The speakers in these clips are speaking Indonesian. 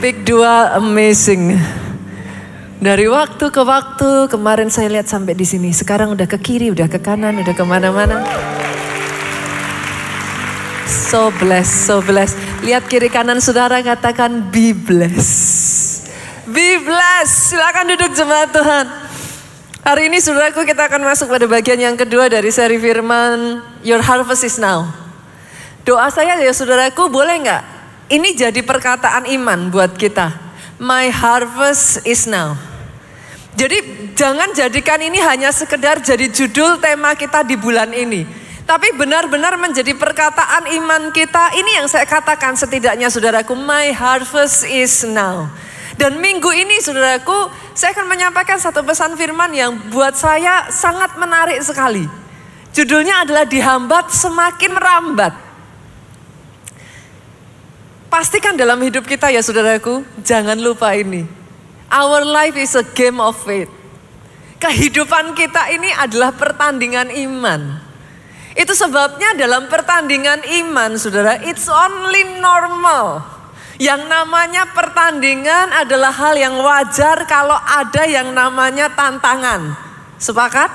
Pick dua amazing. Dari waktu ke waktu, kemarin saya lihat sampai di sini. Sekarang udah ke kiri, udah ke kanan, udah ke mana-mana. So blessed, so blessed. Lihat kiri kanan saudara katakan be blessed. Be blessed. Silakan duduk jemaat Tuhan. Hari ini saudaraku kita akan masuk pada bagian yang kedua dari seri firman Your Harvest is Now. Doa saya ya saudaraku boleh nggak? Ini jadi perkataan iman buat kita. My harvest is now. Jadi jangan jadikan ini hanya sekedar jadi judul tema kita di bulan ini. Tapi benar-benar menjadi perkataan iman kita. Ini yang saya katakan setidaknya saudaraku. My harvest is now. Dan minggu ini saudaraku, saya akan menyampaikan satu pesan firman yang buat saya sangat menarik sekali. Judulnya adalah dihambat semakin merambat. Pastikan dalam hidup kita ya saudaraku, jangan lupa ini. Our life is a game of faith. Kehidupan kita ini adalah pertandingan iman. Itu sebabnya dalam pertandingan iman saudara, it's only normal yang namanya pertandingan adalah hal yang wajar kalau ada yang namanya tantangan. Sepakat?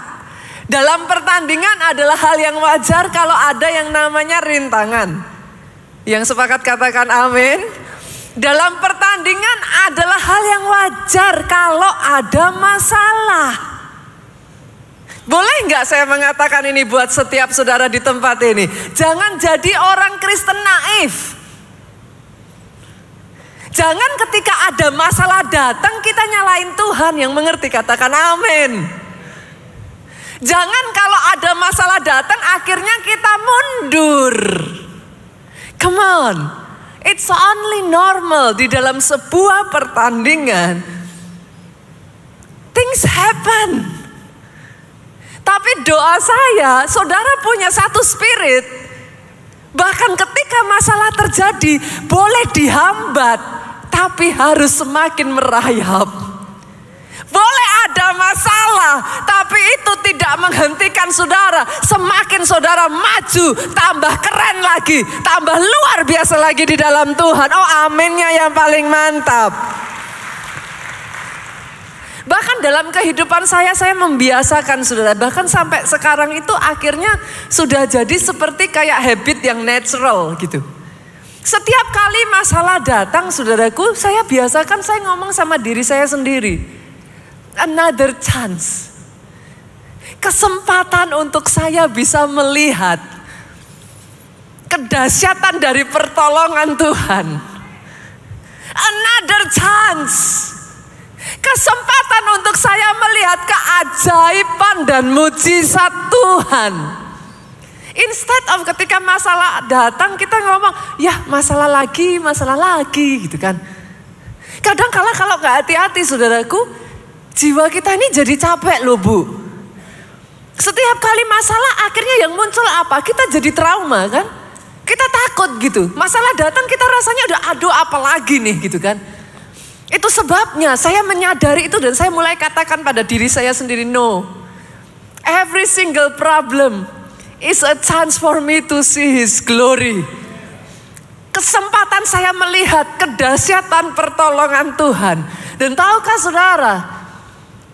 Dalam pertandingan adalah hal yang wajar kalau ada yang namanya rintangan. Yang sepakat katakan amin. Dalam pertandingan adalah hal yang wajar kalau ada masalah. Boleh nggak saya mengatakan ini buat setiap saudara di tempat ini? Jangan jadi orang Kristen naif. Jangan ketika ada masalah datang kita nyalain Tuhan yang mengerti katakan amin. Jangan kalau ada masalah datang akhirnya kita mundur. Come on. It's only normal di dalam sebuah pertandingan. Things happen. Tapi doa saya, saudara punya satu spirit. Bahkan ketika masalah terjadi, boleh dihambat tapi harus semakin merayap. Ada masalah, tapi itu tidak menghentikan saudara. Semakin saudara maju, tambah keren lagi, tambah luar biasa lagi di dalam Tuhan. Oh, aminnya yang paling mantap. Bahkan dalam kehidupan saya, saya membiasakan saudara. Bahkan sampai sekarang itu akhirnya sudah jadi seperti kayak habit yang natural gitu. Setiap kali masalah datang saudaraku, saya biasakan saya ngomong sama diri saya sendiri. Another chance. Kesempatan untuk saya bisa melihat kedahsyatan dari pertolongan Tuhan. Another chance. Kesempatan untuk saya melihat keajaiban dan mujizat Tuhan. Instead of ketika masalah datang kita ngomong, ya masalah lagi, masalah lagi gitu kan. Kadang kala kalau nggak hati-hati saudaraku, jiwa kita ini jadi capek loh bu. Setiap kali masalah akhirnya yang muncul apa? Kita jadi trauma kan. Kita takut gitu. Masalah datang kita rasanya udah aduh apa lagi nih gitu kan. Itu sebabnya saya menyadari itu dan saya mulai katakan pada diri saya sendiri no. Every single problem is a chance for me to see his glory. Kesempatan saya melihat kedahsyatan pertolongan Tuhan. Dan tahukah saudara,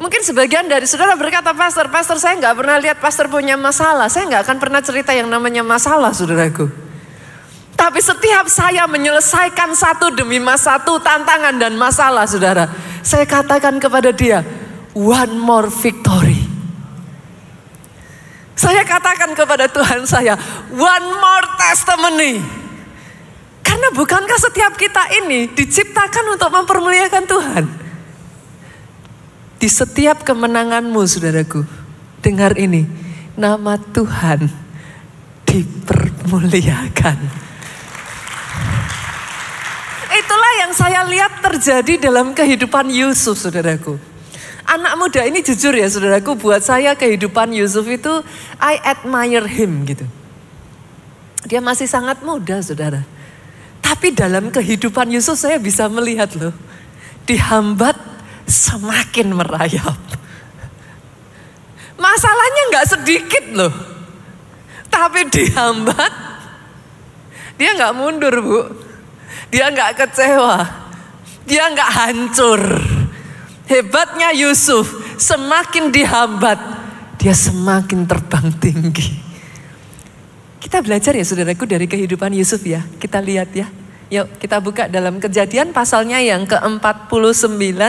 Mungkin sebagian dari saudara berkata, Pastor, Pastor saya nggak pernah lihat Pastor punya masalah. Saya nggak akan pernah cerita yang namanya masalah, saudaraku. Tapi setiap saya menyelesaikan satu demi satu tantangan dan masalah, saudara. Saya katakan kepada dia, one more victory. Saya katakan kepada Tuhan saya, one more testimony. Karena bukankah setiap kita ini diciptakan untuk mempermuliakan Tuhan? Di setiap kemenanganmu saudaraku, dengar ini, nama Tuhan dipermuliakan. Itulah yang saya lihat terjadi dalam kehidupan Yusuf saudaraku. Anak muda ini jujur ya saudaraku buat saya kehidupan Yusuf itu I admire him gitu. Dia masih sangat muda saudara. Tapi dalam kehidupan Yusuf saya bisa melihat loh. Dihambat semakin merayap. Masalahnya nggak sedikit loh. Tapi dihambat. Dia nggak mundur bu. Dia nggak kecewa. Dia nggak hancur. Hebatnya Yusuf, semakin dihambat, dia semakin terbang tinggi. Kita belajar ya saudaraku dari kehidupan Yusuf ya. Kita lihat ya. Yuk kita buka dalam kejadian pasalnya yang ke-49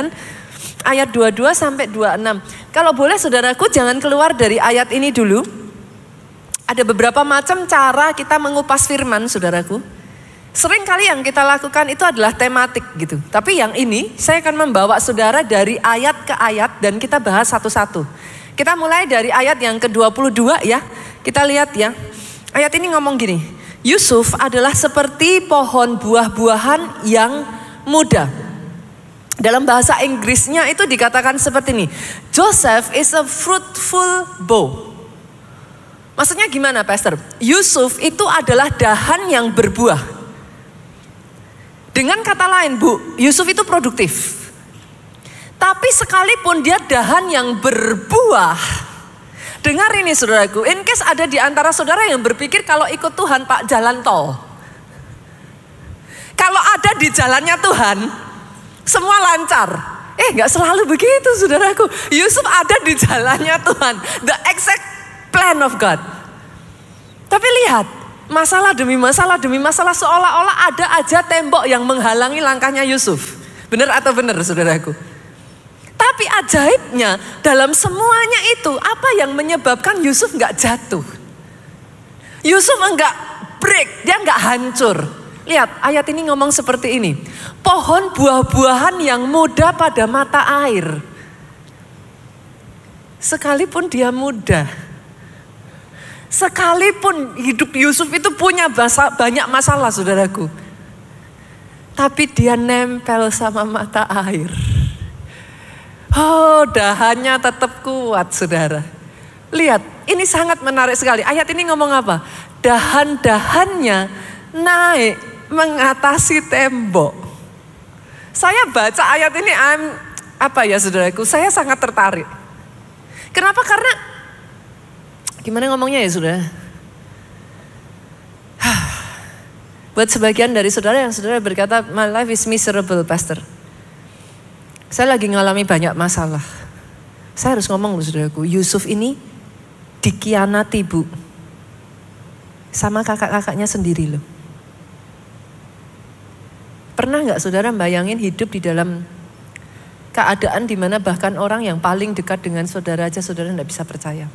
ayat 22 sampai 26. Kalau boleh saudaraku jangan keluar dari ayat ini dulu. Ada beberapa macam cara kita mengupas firman saudaraku. Sering kali yang kita lakukan itu adalah tematik gitu. Tapi yang ini saya akan membawa saudara dari ayat ke ayat dan kita bahas satu-satu. Kita mulai dari ayat yang ke-22 ya. Kita lihat ya. Ayat ini ngomong gini. Yusuf adalah seperti pohon buah-buahan yang muda. Dalam bahasa Inggrisnya itu dikatakan seperti ini. Joseph is a fruitful bough. Maksudnya gimana Pastor? Yusuf itu adalah dahan yang berbuah. Dengan kata lain Bu, Yusuf itu produktif. Tapi sekalipun dia dahan yang berbuah, Dengar ini saudaraku, in case ada di antara saudara yang berpikir kalau ikut Tuhan pak jalan tol. Kalau ada di jalannya Tuhan, semua lancar. Eh nggak selalu begitu saudaraku. Yusuf ada di jalannya Tuhan. The exact plan of God. Tapi lihat, masalah demi masalah demi masalah seolah-olah ada aja tembok yang menghalangi langkahnya Yusuf. Benar atau benar saudaraku? Tapi ajaibnya dalam semuanya itu apa yang menyebabkan Yusuf nggak jatuh? Yusuf enggak break, dia enggak hancur. Lihat ayat ini ngomong seperti ini. Pohon buah-buahan yang muda pada mata air. Sekalipun dia muda. Sekalipun hidup Yusuf itu punya banyak masalah saudaraku. Tapi dia nempel sama mata air. Oh, dahannya tetap kuat, saudara. Lihat, ini sangat menarik sekali. Ayat ini ngomong apa? Dahan-dahannya naik mengatasi tembok. Saya baca ayat ini, I'm, apa ya saudaraku, saya sangat tertarik. Kenapa? Karena, gimana ngomongnya ya saudara? Buat sebagian dari saudara yang saudara berkata, my life is miserable, pastor. Saya lagi ngalami banyak masalah. Saya harus ngomong loh saudaraku, Yusuf ini dikianati bu. Sama kakak-kakaknya sendiri loh. Pernah nggak saudara bayangin hidup di dalam keadaan di mana bahkan orang yang paling dekat dengan saudara aja saudara nggak bisa percaya.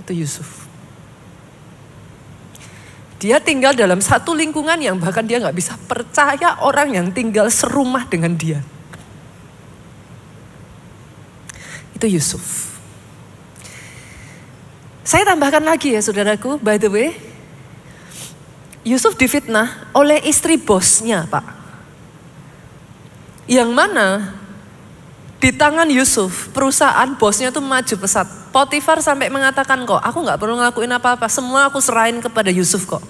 Itu Yusuf. Dia tinggal dalam satu lingkungan yang bahkan dia nggak bisa percaya orang yang tinggal serumah dengan dia. Itu Yusuf. Saya tambahkan lagi ya saudaraku, by the way. Yusuf difitnah oleh istri bosnya pak. Yang mana di tangan Yusuf perusahaan bosnya tuh maju pesat. Potifar sampai mengatakan kok aku nggak perlu ngelakuin apa-apa, semua aku serahin kepada Yusuf kok.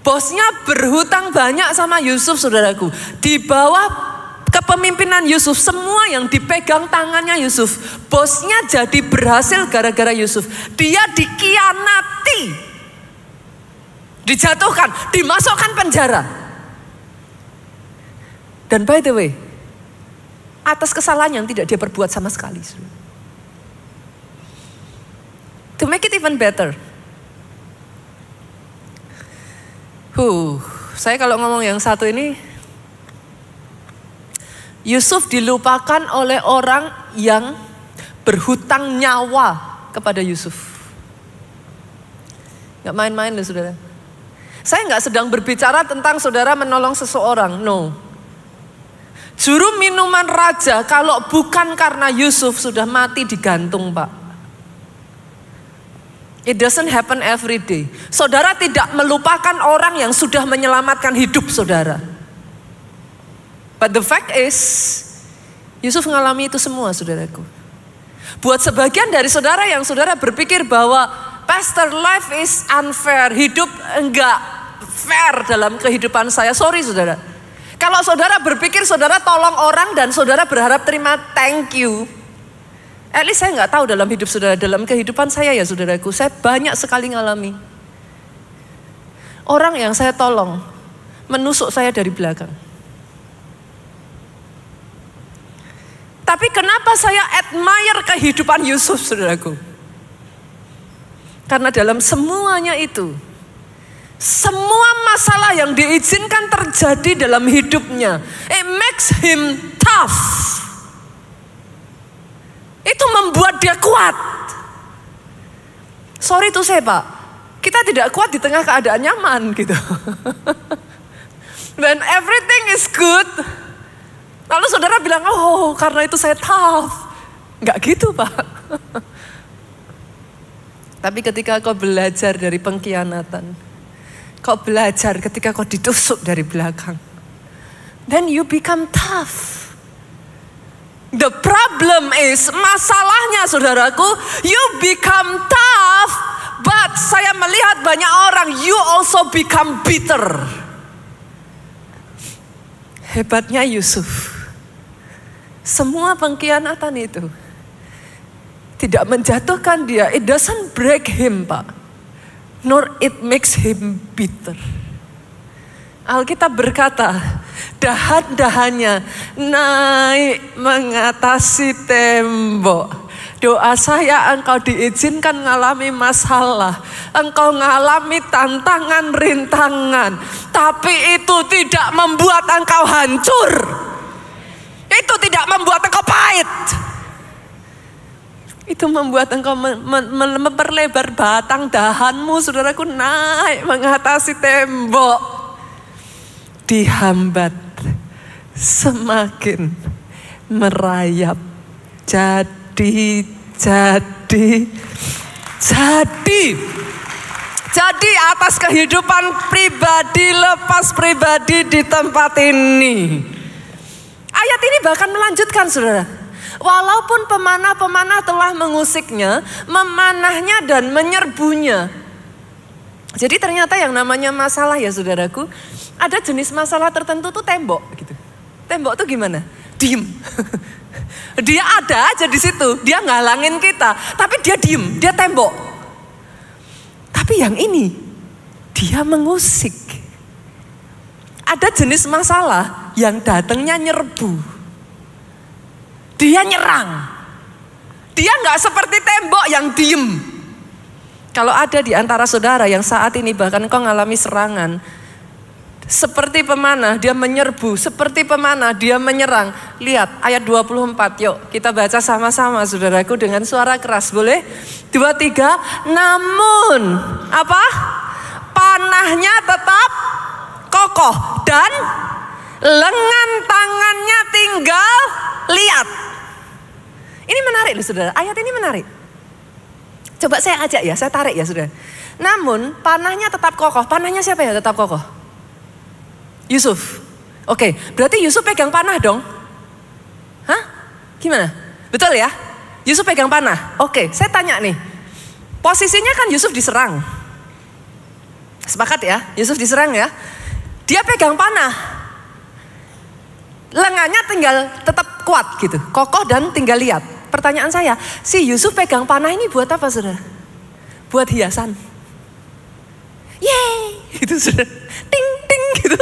Bosnya berhutang banyak sama Yusuf saudaraku. Di bawah kepemimpinan Yusuf, semua yang dipegang tangannya Yusuf. Bosnya jadi berhasil gara-gara Yusuf. Dia dikianati. Dijatuhkan, dimasukkan penjara. Dan by the way, atas kesalahan yang tidak dia perbuat sama sekali. To make it even better, Huh, saya kalau ngomong yang satu ini, Yusuf dilupakan oleh orang yang berhutang nyawa kepada Yusuf. Gak main-main loh saudara. Saya nggak sedang berbicara tentang saudara menolong seseorang, no. Juru minuman raja kalau bukan karena Yusuf sudah mati digantung pak. It doesn't happen every day. Saudara tidak melupakan orang yang sudah menyelamatkan hidup saudara. But the fact is, Yusuf mengalami itu semua saudaraku. Buat sebagian dari saudara yang saudara berpikir bahwa pastor life is unfair, hidup enggak fair dalam kehidupan saya. Sorry saudara. Kalau saudara berpikir saudara tolong orang dan saudara berharap terima thank you. At least saya nggak tahu dalam hidup saudara, dalam kehidupan saya ya saudaraku, saya banyak sekali ngalami. Orang yang saya tolong, menusuk saya dari belakang. Tapi kenapa saya admire kehidupan Yusuf, saudaraku? Karena dalam semuanya itu, semua masalah yang diizinkan terjadi dalam hidupnya, it makes him tough. Itu membuat dia kuat. Sorry tuh saya pak, kita tidak kuat di tengah keadaan nyaman gitu. When everything is good, lalu saudara bilang, oh karena itu saya tough. Enggak gitu pak. Tapi ketika kau belajar dari pengkhianatan, kau belajar ketika kau ditusuk dari belakang, then you become tough. The problem is, masalahnya saudaraku, you become tough, but saya melihat banyak orang, you also become bitter. Hebatnya Yusuf, semua pengkhianatan itu, tidak menjatuhkan dia. It doesn't break him, Pak. Nor it makes him bitter. Alkitab berkata, dahan-dahannya naik mengatasi tembok. Doa saya engkau diizinkan mengalami masalah. Engkau mengalami tantangan, rintangan. Tapi itu tidak membuat engkau hancur. Itu tidak membuat engkau pahit. Itu membuat engkau memperlebar batang dahanmu, saudaraku naik mengatasi tembok. Dihambat semakin merayap. Jadi, jadi, jadi. Jadi atas kehidupan pribadi lepas pribadi di tempat ini. Ayat ini bahkan melanjutkan saudara. Walaupun pemanah-pemanah telah mengusiknya, memanahnya dan menyerbunya. Jadi ternyata yang namanya masalah ya saudaraku, ada jenis masalah tertentu tuh tembok gitu. Tembok tuh gimana? Diem. dia ada aja di situ, dia ngalangin kita, tapi dia diem, dia tembok. Tapi yang ini, dia mengusik. Ada jenis masalah yang datangnya nyerbu. Dia nyerang. Dia nggak seperti tembok yang diem. Kalau ada di antara saudara yang saat ini bahkan kau ngalami serangan. Seperti pemanah dia menyerbu, seperti pemanah dia menyerang. Lihat ayat 24 yuk kita baca sama-sama saudaraku dengan suara keras boleh? Dua tiga, namun apa? Panahnya tetap kokoh dan lengan tangannya tinggal lihat. Ini menarik loh saudara, ayat ini menarik. Coba saya ajak ya, saya tarik ya saudara. Namun panahnya tetap kokoh, panahnya siapa ya tetap kokoh? Yusuf. Oke, berarti Yusuf pegang panah dong? Hah? Gimana? Betul ya? Yusuf pegang panah. Oke, saya tanya nih. Posisinya kan Yusuf diserang. Sepakat ya? Yusuf diserang ya. Dia pegang panah. Lengannya tinggal tetap kuat gitu. Kokoh dan tinggal lihat. Pertanyaan saya, si Yusuf pegang panah ini buat apa saudara? Buat hiasan. Yeay, itu sudah ting ting gitu.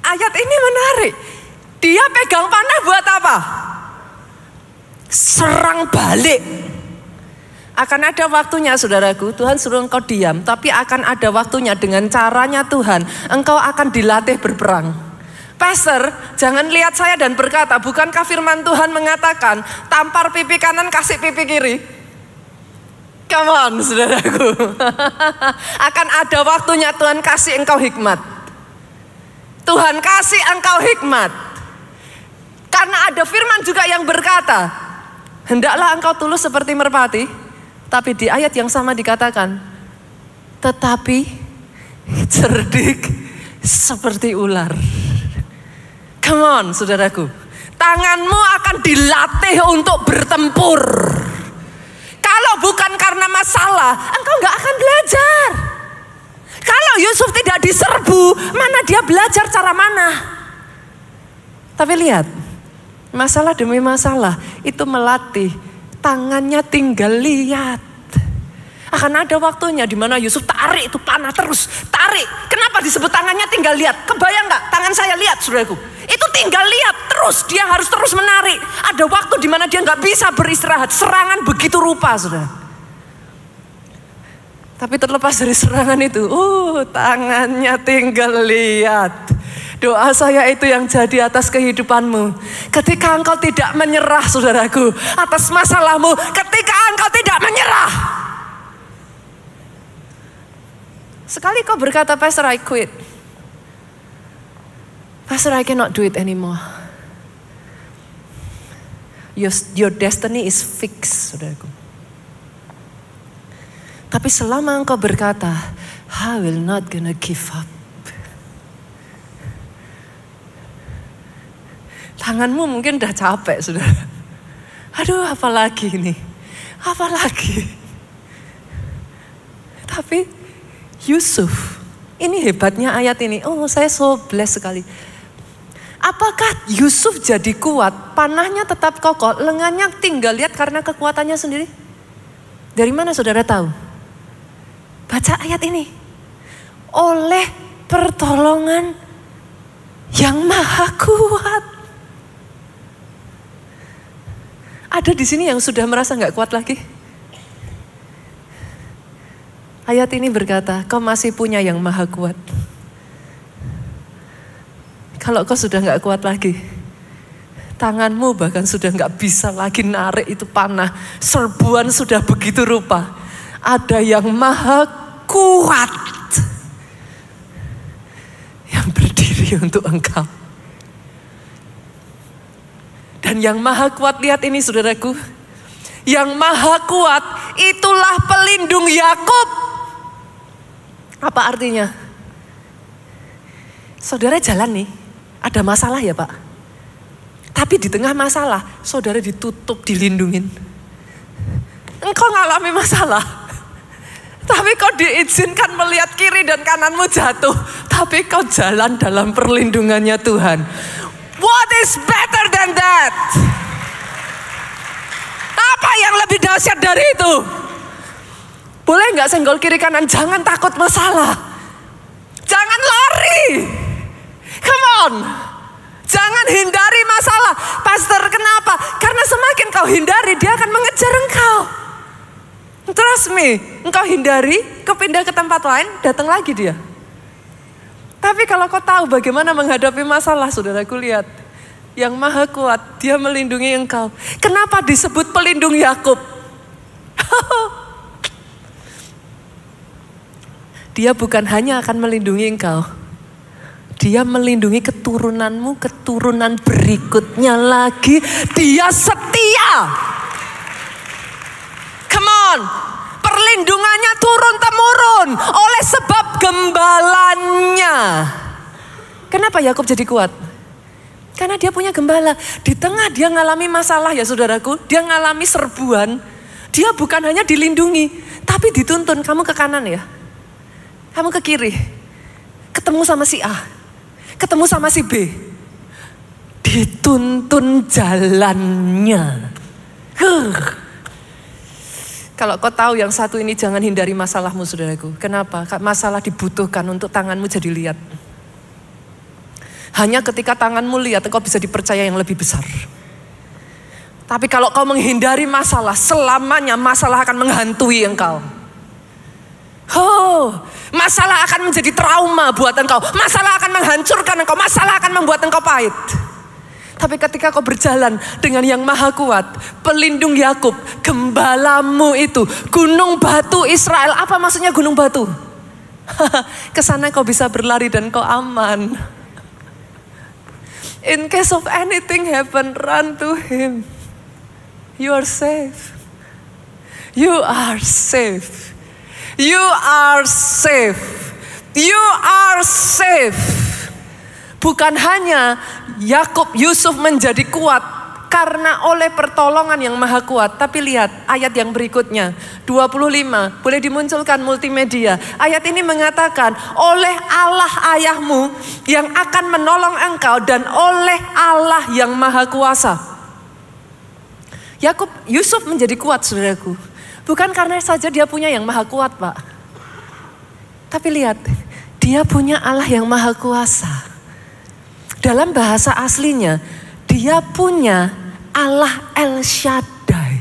Ayat ini menarik. Dia pegang panah buat apa? Serang balik. Akan ada waktunya saudaraku, Tuhan suruh engkau diam, tapi akan ada waktunya dengan caranya Tuhan, engkau akan dilatih berperang. Pastor, jangan lihat saya dan berkata, bukankah firman Tuhan mengatakan, tampar pipi kanan, kasih pipi kiri? Come on, saudaraku. Akan ada waktunya Tuhan kasih engkau hikmat. Tuhan kasih engkau hikmat. Karena ada firman juga yang berkata, hendaklah engkau tulus seperti merpati. Tapi di ayat yang sama dikatakan, tetapi cerdik seperti ular. Come on, saudaraku. Tanganmu akan dilatih untuk bertempur. Kalau bukan karena masalah, engkau nggak akan belajar. Kalau Yusuf tidak diserbu, mana dia belajar cara mana? Tapi lihat, masalah demi masalah itu melatih tangannya tinggal lihat. Akan ada waktunya di mana Yusuf tarik itu panah terus, tarik. Kenapa disebut tangannya tinggal lihat? Kebayang nggak? Tangan saya lihat, saudaraku. Itu tinggal lihat terus, dia harus terus menarik. Ada waktu di mana dia nggak bisa beristirahat. Serangan begitu rupa, saudara. Tapi terlepas dari serangan itu, uh, tangannya tinggal lihat. Doa saya itu yang jadi atas kehidupanmu. Ketika engkau tidak menyerah, saudaraku, atas masalahmu, ketika engkau tidak menyerah. Sekali kau berkata, Pastor, I quit. Pastor, I cannot do it anymore. Your, your destiny is fixed, saudaraku. Tapi selama engkau berkata, I will not gonna give up. Tanganmu mungkin udah capek, sudah. Aduh, apalagi ini? Apalagi? Tapi Yusuf, ini hebatnya ayat ini. Oh, saya so blessed sekali. Apakah Yusuf jadi kuat? Panahnya tetap kokoh, lengannya tinggal lihat karena kekuatannya sendiri? Dari mana saudara tahu? Baca ayat ini. Oleh pertolongan yang maha kuat. Ada di sini yang sudah merasa nggak kuat lagi? Ayat ini berkata, kau masih punya yang maha kuat. Kalau kau sudah nggak kuat lagi, tanganmu bahkan sudah nggak bisa lagi narik itu panah. Serbuan sudah begitu rupa. Ada yang maha kuat yang berdiri untuk engkau. Dan yang maha kuat lihat ini saudaraku. Yang maha kuat itulah pelindung Yakub. Apa artinya? Saudara jalan nih, ada masalah ya pak. Tapi di tengah masalah, saudara ditutup, dilindungin. Engkau ngalami masalah. Tapi kau diizinkan melihat kiri dan kananmu jatuh. Tapi kau jalan dalam perlindungannya Tuhan. What is better than that? Apa yang lebih dahsyat dari itu? Boleh nggak senggol kiri kanan? Jangan takut masalah. Jangan lari. Come on. Jangan hindari masalah. Pastor, kenapa? Karena semakin kau hindari, dia akan mengejar engkau. Trust me, engkau hindari, kau pindah ke tempat lain, datang lagi dia. Tapi kalau kau tahu bagaimana menghadapi masalah, saudaraku lihat. Yang maha kuat, dia melindungi engkau. Kenapa disebut pelindung Yakub? dia bukan hanya akan melindungi engkau. Dia melindungi keturunanmu, keturunan berikutnya lagi. Dia setia. Come on, perlindungannya turun temurun oleh sebab gembalanya. Kenapa Yakub jadi kuat? Karena dia punya gembala. Di tengah dia ngalami masalah ya saudaraku. Dia ngalami serbuan. Dia bukan hanya dilindungi. Tapi dituntun kamu ke kanan ya. Kamu ke kiri. Ketemu sama si A. Ketemu sama si B. Dituntun jalannya. Huh. Kalau kau tahu yang satu ini jangan hindari masalahmu saudaraku. Kenapa? Masalah dibutuhkan untuk tanganmu jadi lihat. Hanya ketika tanganmu lihat engkau bisa dipercaya yang lebih besar. Tapi kalau kau menghindari masalah, selamanya masalah akan menghantui engkau. Oh, masalah akan menjadi trauma buat engkau. Masalah akan menghancurkan engkau. Masalah akan membuat engkau pahit. Tapi ketika kau berjalan dengan yang maha kuat, pelindung Yakub, gembalamu itu, gunung batu Israel. Apa maksudnya gunung batu? Ke sana kau bisa berlari dan kau aman. In case of anything happen, run to him. You are safe. You are safe. You are safe. You are safe. Bukan hanya Yakub Yusuf menjadi kuat karena oleh pertolongan yang maha kuat. Tapi lihat ayat yang berikutnya. 25. Boleh dimunculkan multimedia. Ayat ini mengatakan oleh Allah ayahmu yang akan menolong engkau dan oleh Allah yang maha kuasa. Yakub Yusuf menjadi kuat saudaraku. Bukan karena saja dia punya yang maha kuat, Pak. Tapi lihat, dia punya Allah yang maha kuasa. Dalam bahasa aslinya, dia punya Allah El Shaddai.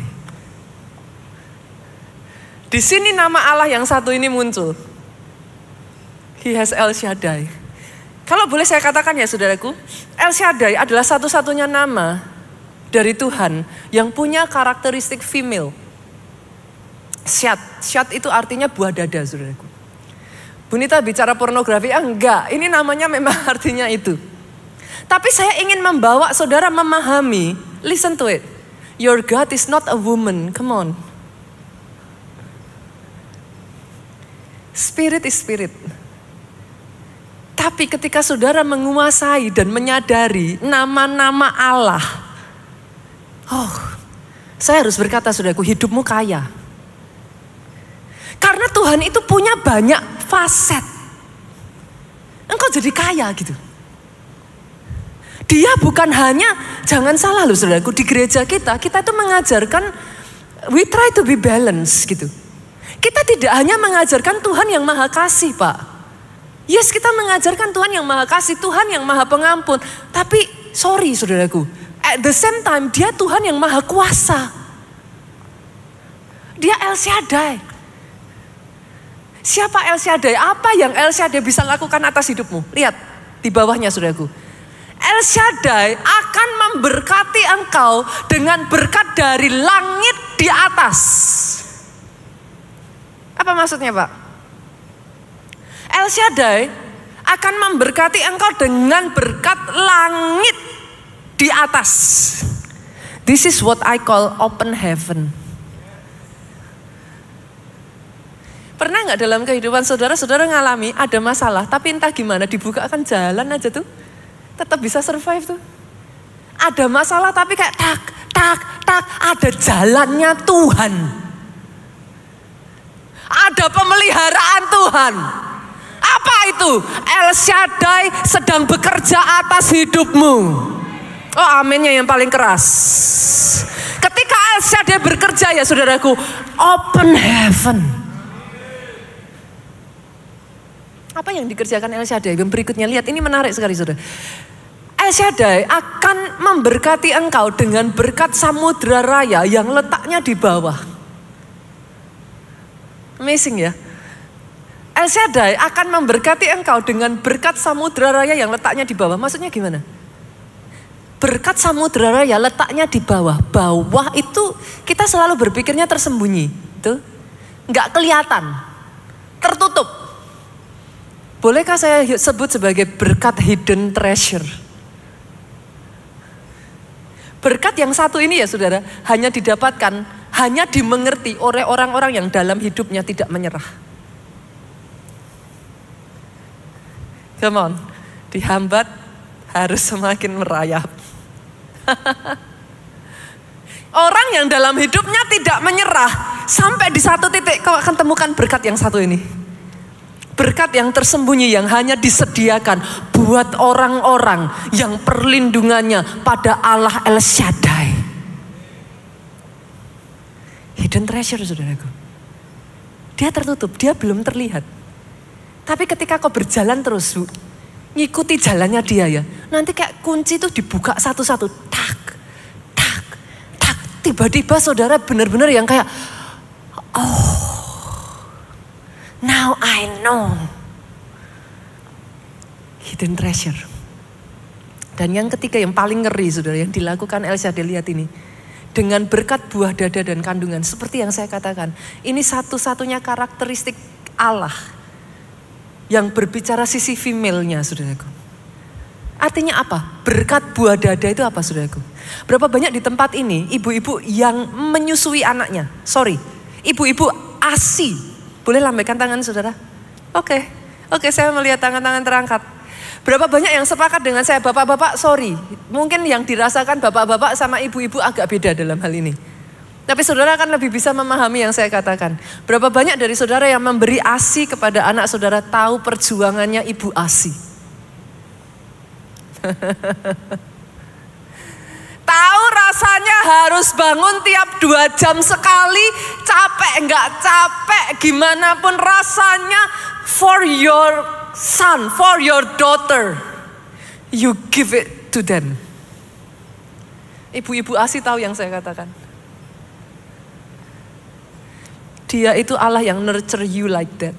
Di sini nama Allah yang satu ini muncul. He has El Shaddai. Kalau boleh saya katakan ya saudaraku, El Shaddai adalah satu-satunya nama dari Tuhan yang punya karakteristik female. Syad, syad itu artinya buah dada saudaraku. Bunita bicara pornografi, ah enggak, ini namanya memang artinya itu. Tapi saya ingin membawa saudara memahami, listen to it. Your God is not a woman, come on. Spirit is spirit. Tapi ketika saudara menguasai dan menyadari nama-nama Allah, oh, saya harus berkata saudaraku, hidupmu kaya. Karena Tuhan itu punya banyak faset. Engkau jadi kaya gitu. Dia bukan hanya, jangan salah loh saudaraku, di gereja kita, kita itu mengajarkan, we try to be balanced gitu. Kita tidak hanya mengajarkan Tuhan yang maha kasih Pak. Yes kita mengajarkan Tuhan yang maha kasih, Tuhan yang maha pengampun. Tapi sorry saudaraku, at the same time dia Tuhan yang maha kuasa. Dia El Shaddai. Siapa El Shaddai? Apa yang El Shaddai bisa lakukan atas hidupmu? Lihat di bawahnya saudaraku. El Shaddai akan memberkati engkau dengan berkat dari langit di atas. Apa maksudnya Pak? El Shaddai akan memberkati engkau dengan berkat langit di atas. This is what I call open heaven. Pernah nggak dalam kehidupan saudara, saudara ngalami ada masalah, tapi entah gimana dibukakan jalan aja tuh, tetap bisa survive tuh. Ada masalah tapi kayak tak, tak, tak, ada jalannya Tuhan. Ada pemeliharaan Tuhan. Apa itu? El Shaddai sedang bekerja atas hidupmu. Oh aminnya yang paling keras. Ketika El Shaddai bekerja ya saudaraku, open heaven. Apa yang dikerjakan El Shaddai? Yang berikutnya lihat ini menarik sekali saudara. El Shaddai akan memberkati engkau dengan berkat samudra raya yang letaknya di bawah. Amazing ya. El Shaddai akan memberkati engkau dengan berkat samudra raya yang letaknya di bawah. Maksudnya gimana? Berkat samudra raya letaknya di bawah. Bawah itu kita selalu berpikirnya tersembunyi. Itu nggak kelihatan. Tertutup. Bolehkah saya sebut sebagai berkat hidden treasure? Berkat yang satu ini ya saudara, hanya didapatkan, hanya dimengerti oleh orang-orang yang dalam hidupnya tidak menyerah. Come on, dihambat harus semakin merayap. Orang yang dalam hidupnya tidak menyerah, sampai di satu titik kau akan temukan berkat yang satu ini. Berkat yang tersembunyi yang hanya disediakan buat orang-orang yang perlindungannya pada Allah El Shaddai. Hidden treasure saudaraku. Dia tertutup, dia belum terlihat. Tapi ketika kau berjalan terus, ngikuti jalannya dia ya. Nanti kayak kunci itu dibuka satu-satu. Tak, tak, tak. Tiba-tiba saudara benar-benar yang kayak, oh Now I know. Hidden treasure. Dan yang ketiga yang paling ngeri saudara yang dilakukan Elsa lihat ini. Dengan berkat buah dada dan kandungan. Seperti yang saya katakan. Ini satu-satunya karakteristik Allah. Yang berbicara sisi female-nya saudaraku. Artinya apa? Berkat buah dada itu apa saudaraku? Berapa banyak di tempat ini ibu-ibu yang menyusui anaknya. Sorry, ibu-ibu asi boleh lambaikan tangan saudara? Oke, okay. oke okay, saya melihat tangan-tangan terangkat. Berapa banyak yang sepakat dengan saya, bapak-bapak sorry. Mungkin yang dirasakan bapak-bapak sama ibu-ibu agak beda dalam hal ini. Tapi saudara akan lebih bisa memahami yang saya katakan. Berapa banyak dari saudara yang memberi ASI kepada anak saudara tahu perjuangannya ibu ASI. Rasanya harus bangun tiap dua jam sekali capek, nggak capek, gimana pun rasanya for your son, for your daughter, you give it to them. Ibu-ibu asi tahu yang saya katakan. Dia itu Allah yang nurture you like that.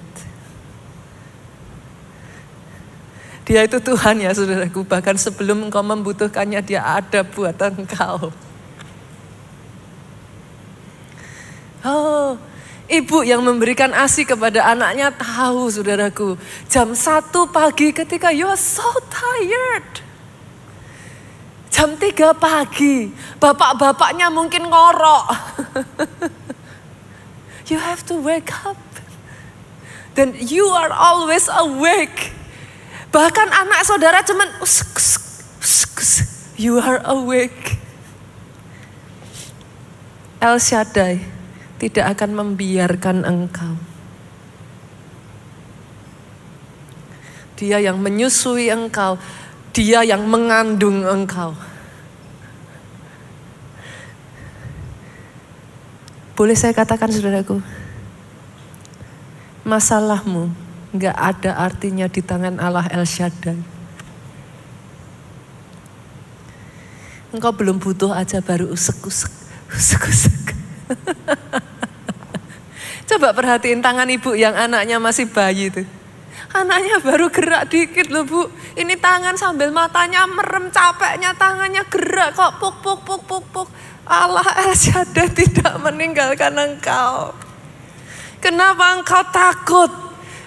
Dia itu Tuhan ya saudaraku, bahkan sebelum engkau membutuhkannya dia ada buat engkau. Oh, ibu yang memberikan ASI kepada anaknya tahu saudaraku. Jam satu pagi ketika you're so tired. Jam tiga pagi, bapak-bapaknya mungkin ngorok. you have to wake up. Dan you are always awake. Bahkan anak saudara cuman you are awake. El Shaddai tidak akan membiarkan engkau. Dia yang menyusui engkau, dia yang mengandung engkau. Boleh saya katakan saudaraku, masalahmu nggak ada artinya di tangan Allah El Shaddai. Engkau belum butuh aja baru usek-usek, usek-usek. Coba perhatiin tangan ibu yang anaknya masih bayi itu. Anaknya baru gerak dikit loh bu. Ini tangan sambil matanya merem capeknya tangannya gerak kok puk puk puk puk puk. Allah El Shaddai tidak meninggalkan engkau. Kenapa engkau takut?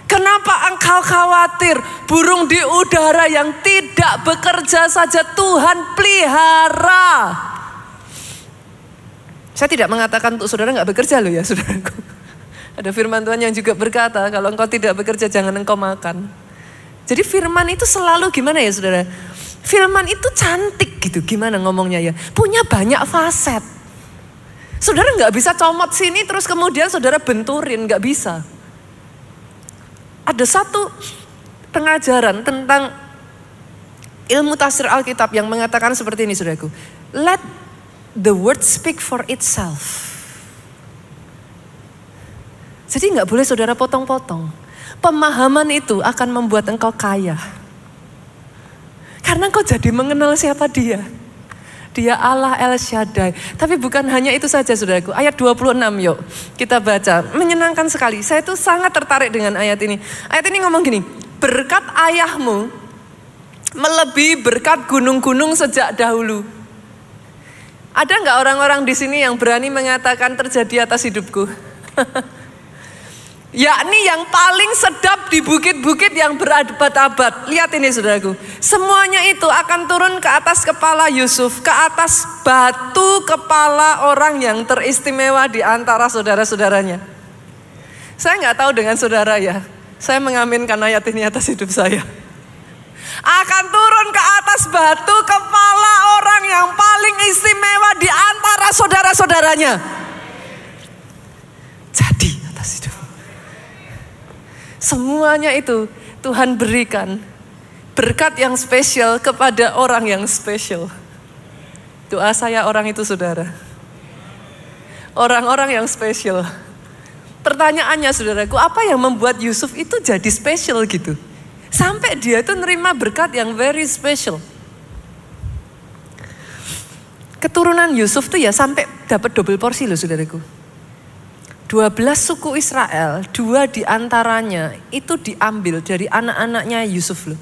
Kenapa engkau khawatir? Burung di udara yang tidak bekerja saja Tuhan pelihara. Saya tidak mengatakan untuk saudara nggak bekerja loh ya saudaraku. Ada firman Tuhan yang juga berkata, kalau engkau tidak bekerja jangan engkau makan. Jadi firman itu selalu gimana ya saudara? Firman itu cantik gitu, gimana ngomongnya ya? Punya banyak faset. Saudara nggak bisa comot sini terus kemudian saudara benturin, nggak bisa. Ada satu pengajaran tentang ilmu tafsir Alkitab yang mengatakan seperti ini saudaraku. Let the word speak for itself. Jadi nggak boleh saudara potong-potong. Pemahaman itu akan membuat engkau kaya. Karena engkau jadi mengenal siapa dia. Dia Allah El Shaddai. Tapi bukan hanya itu saja saudaraku. Ayat 26 yuk kita baca. Menyenangkan sekali. Saya itu sangat tertarik dengan ayat ini. Ayat ini ngomong gini. Berkat ayahmu melebihi berkat gunung-gunung sejak dahulu. Ada nggak orang-orang di sini yang berani mengatakan terjadi atas hidupku? yakni yang paling sedap di bukit-bukit yang berabad-abad. Lihat ini saudaraku, semuanya itu akan turun ke atas kepala Yusuf, ke atas batu kepala orang yang teristimewa di antara saudara-saudaranya. Saya nggak tahu dengan saudara ya, saya mengaminkan ayat ini atas hidup saya. Akan turun ke atas batu kepala orang yang paling istimewa di antara saudara-saudaranya. Semuanya itu Tuhan berikan berkat yang spesial kepada orang yang spesial. Doa saya orang itu saudara. Orang-orang yang spesial. Pertanyaannya saudaraku, apa yang membuat Yusuf itu jadi spesial gitu? Sampai dia itu nerima berkat yang very special. Keturunan Yusuf tuh ya sampai dapat double porsi loh saudaraku. 12 suku Israel, dua di antaranya itu diambil dari anak-anaknya Yusuf loh.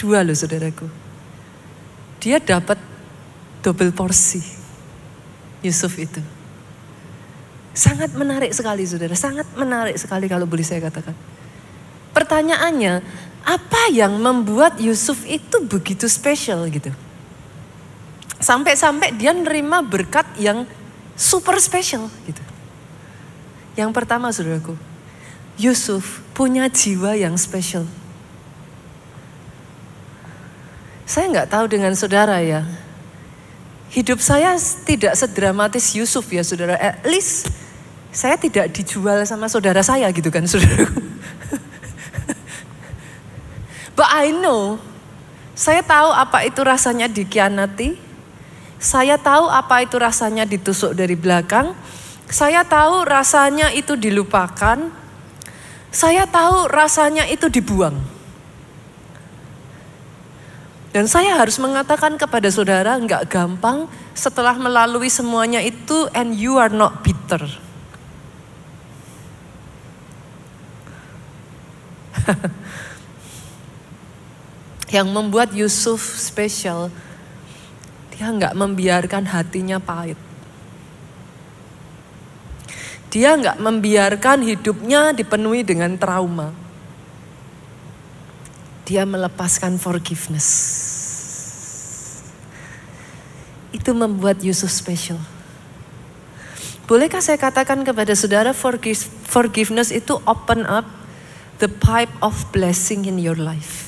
Dua loh saudaraku. Dia dapat double porsi Yusuf itu. Sangat menarik sekali saudara, sangat menarik sekali kalau boleh saya katakan. Pertanyaannya, apa yang membuat Yusuf itu begitu spesial gitu? Sampai-sampai dia nerima berkat yang super special gitu. Yang pertama saudaraku, Yusuf punya jiwa yang spesial. Saya nggak tahu dengan saudara ya. Hidup saya tidak sedramatis Yusuf ya saudara. At least saya tidak dijual sama saudara saya gitu kan saudaraku. But I know, saya tahu apa itu rasanya dikhianati, Saya tahu apa itu rasanya ditusuk dari belakang. Saya tahu rasanya itu dilupakan. Saya tahu rasanya itu dibuang. Dan saya harus mengatakan kepada saudara, nggak gampang setelah melalui semuanya itu, and you are not bitter. Yang membuat Yusuf spesial, dia nggak membiarkan hatinya pahit. Dia nggak membiarkan hidupnya dipenuhi dengan trauma. Dia melepaskan forgiveness. Itu membuat Yusuf spesial. Bolehkah saya katakan kepada saudara forgiveness itu open up the pipe of blessing in your life.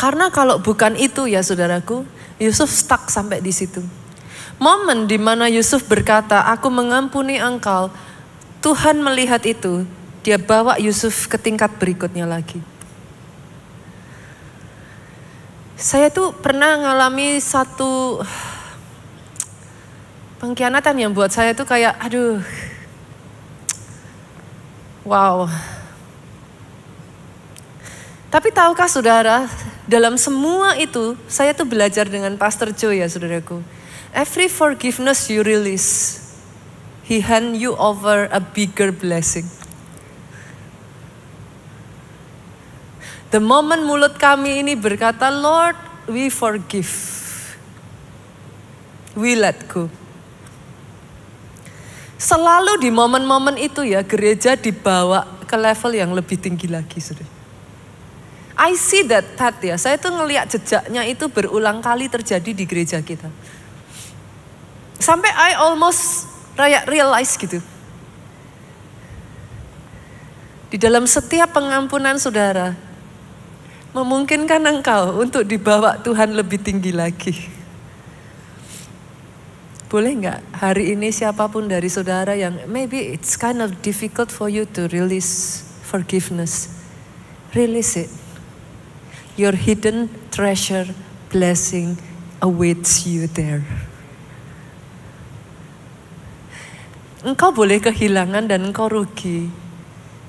Karena kalau bukan itu ya saudaraku, Yusuf stuck sampai di situ. Momen di mana Yusuf berkata, aku mengampuni engkau, Tuhan melihat itu, dia bawa Yusuf ke tingkat berikutnya lagi. Saya tuh pernah ngalami satu pengkhianatan yang buat saya tuh kayak, aduh, wow. Tapi tahukah saudara, dalam semua itu, saya tuh belajar dengan Pastor Joe ya saudaraku. Every forgiveness you release, He hand you over a bigger blessing. The moment mulut kami ini berkata, Lord, we forgive. We let go. Selalu di momen-momen itu ya gereja dibawa ke level yang lebih tinggi lagi saudara. I see that that ya. Saya tuh ngelihat jejaknya itu berulang kali terjadi di gereja kita. Sampai I almost realize gitu. Di dalam setiap pengampunan saudara, memungkinkan engkau untuk dibawa Tuhan lebih tinggi lagi. Boleh nggak hari ini siapa pun dari saudara yang maybe it's kind of difficult for you to release forgiveness. Release it. Your hidden treasure blessing awaits you there. Engkau boleh kehilangan dan engkau rugi.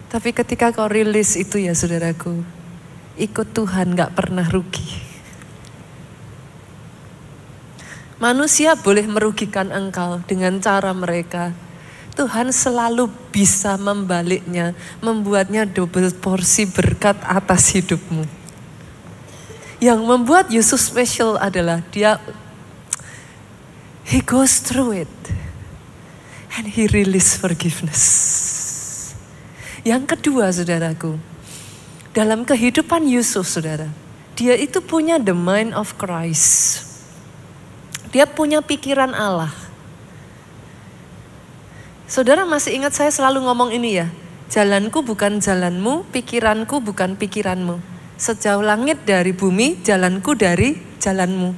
Tapi ketika kau rilis itu ya saudaraku, ikut Tuhan gak pernah rugi. Manusia boleh merugikan engkau dengan cara mereka. Tuhan selalu bisa membaliknya, membuatnya double porsi berkat atas hidupmu. Yang membuat Yusuf special adalah dia he goes through it and he release forgiveness. Yang kedua saudaraku, dalam kehidupan Yusuf saudara, dia itu punya the mind of Christ. Dia punya pikiran Allah. Saudara masih ingat saya selalu ngomong ini ya, jalanku bukan jalanmu, pikiranku bukan pikiranmu. Sejauh langit dari bumi, jalanku dari jalanmu.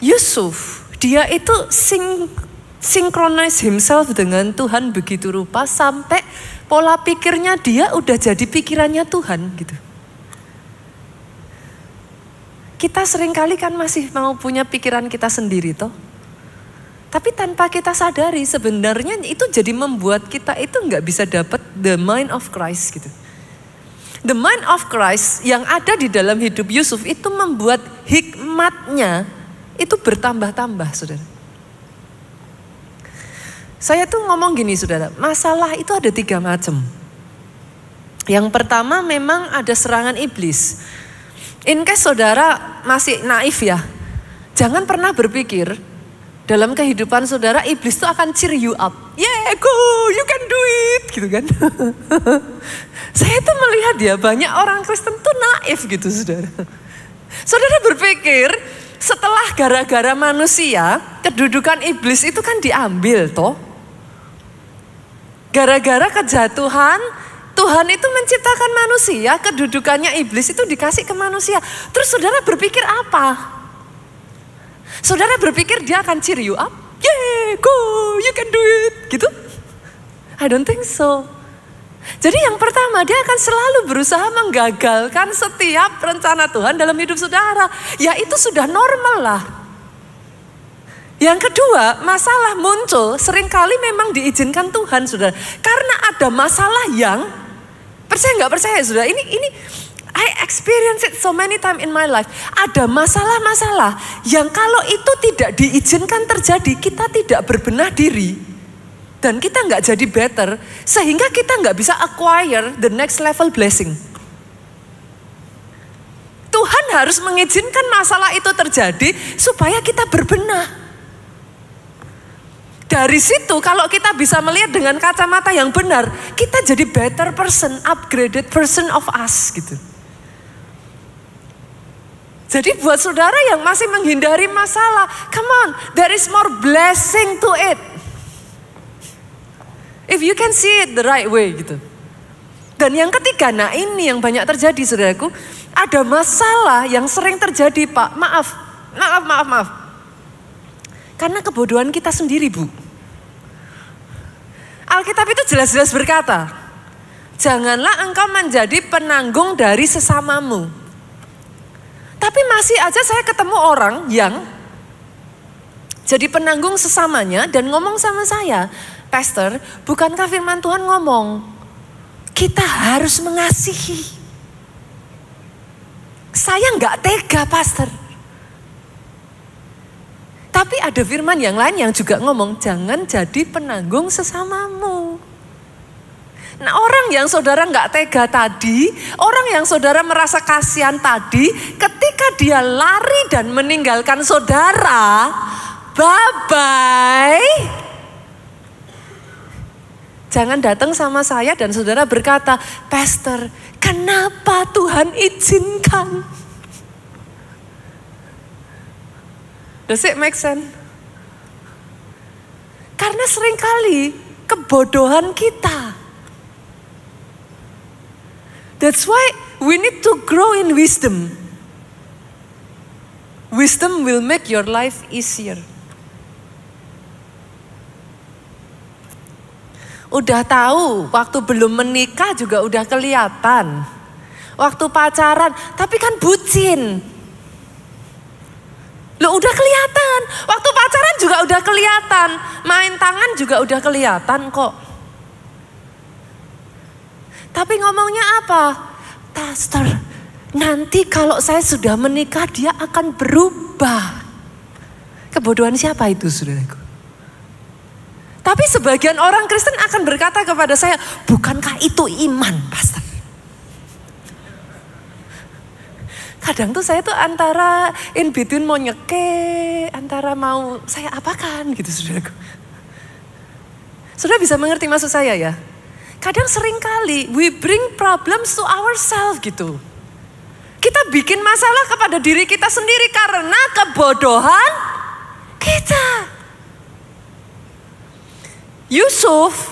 Yusuf, dia itu sing, synchronize himself dengan Tuhan begitu rupa sampai pola pikirnya dia udah jadi pikirannya Tuhan gitu. Kita sering kali kan masih mau punya pikiran kita sendiri toh. Tapi tanpa kita sadari sebenarnya itu jadi membuat kita itu nggak bisa dapat the mind of Christ gitu. The mind of Christ yang ada di dalam hidup Yusuf itu membuat hikmatnya itu bertambah-tambah, saudara. Saya tuh ngomong gini, saudara, masalah itu ada tiga macam. Yang pertama memang ada serangan iblis. In case saudara masih naif ya, jangan pernah berpikir dalam kehidupan saudara iblis itu akan cheer you up. Yeah, go, you can do it, gitu kan. Saya tuh melihat ya banyak orang Kristen tuh naif gitu saudara. Saudara berpikir setelah gara-gara manusia kedudukan iblis itu kan diambil toh. Gara-gara kejatuhan Tuhan itu menciptakan manusia, kedudukannya iblis itu dikasih ke manusia. Terus saudara berpikir apa? Saudara berpikir dia akan cheer you up? Yeah, go, you can do it. Gitu? I don't think so. Jadi yang pertama dia akan selalu berusaha menggagalkan setiap rencana Tuhan dalam hidup saudara. Ya itu sudah normal lah. Yang kedua, masalah muncul sering kali memang diizinkan Tuhan, saudara. Karena ada masalah yang percaya nggak percaya, saudara. Ini ini I experience it so many time in my life. Ada masalah-masalah yang kalau itu tidak diizinkan terjadi, kita tidak berbenah diri. Dan kita nggak jadi better, sehingga kita nggak bisa acquire the next level blessing. Tuhan harus mengizinkan masalah itu terjadi supaya kita berbenah. Dari situ kalau kita bisa melihat dengan kacamata yang benar, kita jadi better person, upgraded person of us gitu. Jadi buat saudara yang masih menghindari masalah, come on, there is more blessing to it. If you can see it the right way gitu. Dan yang ketiga, nah ini yang banyak terjadi saudaraku. Ada masalah yang sering terjadi pak, maaf, maaf, maaf, maaf. Karena kebodohan kita sendiri bu. Alkitab itu jelas-jelas berkata, janganlah engkau menjadi penanggung dari sesamamu. Tapi masih aja saya ketemu orang yang jadi penanggung sesamanya dan ngomong sama saya, Pastor, bukankah firman Tuhan ngomong, kita harus mengasihi. Saya nggak tega, Pastor. Tapi ada firman yang lain yang juga ngomong, jangan jadi penanggung sesamamu. Nah orang yang saudara nggak tega tadi, orang yang saudara merasa kasihan tadi, ketika dia lari dan meninggalkan saudara, bye-bye. Jangan datang sama saya dan saudara berkata, Pastor, kenapa Tuhan izinkan? Does it make sense? Karena sering kali kebodohan kita That's why we need to grow in wisdom. Wisdom will make your life easier. Udah tahu, waktu belum menikah juga udah kelihatan. Waktu pacaran, tapi kan bucin. Lo udah kelihatan, waktu pacaran juga udah kelihatan. Main tangan juga udah kelihatan kok. Tapi ngomongnya apa? Pastor, nanti kalau saya sudah menikah dia akan berubah. Kebodohan siapa itu saudaraku? Tapi sebagian orang Kristen akan berkata kepada saya, bukankah itu iman pastor? Kadang tuh saya tuh antara in between mau nyeke, antara mau saya apakan gitu saudaraku. Sudah bisa mengerti maksud saya ya? Kadang sering kali we bring problems to ourselves gitu. Kita bikin masalah kepada diri kita sendiri karena kebodohan kita. Yusuf,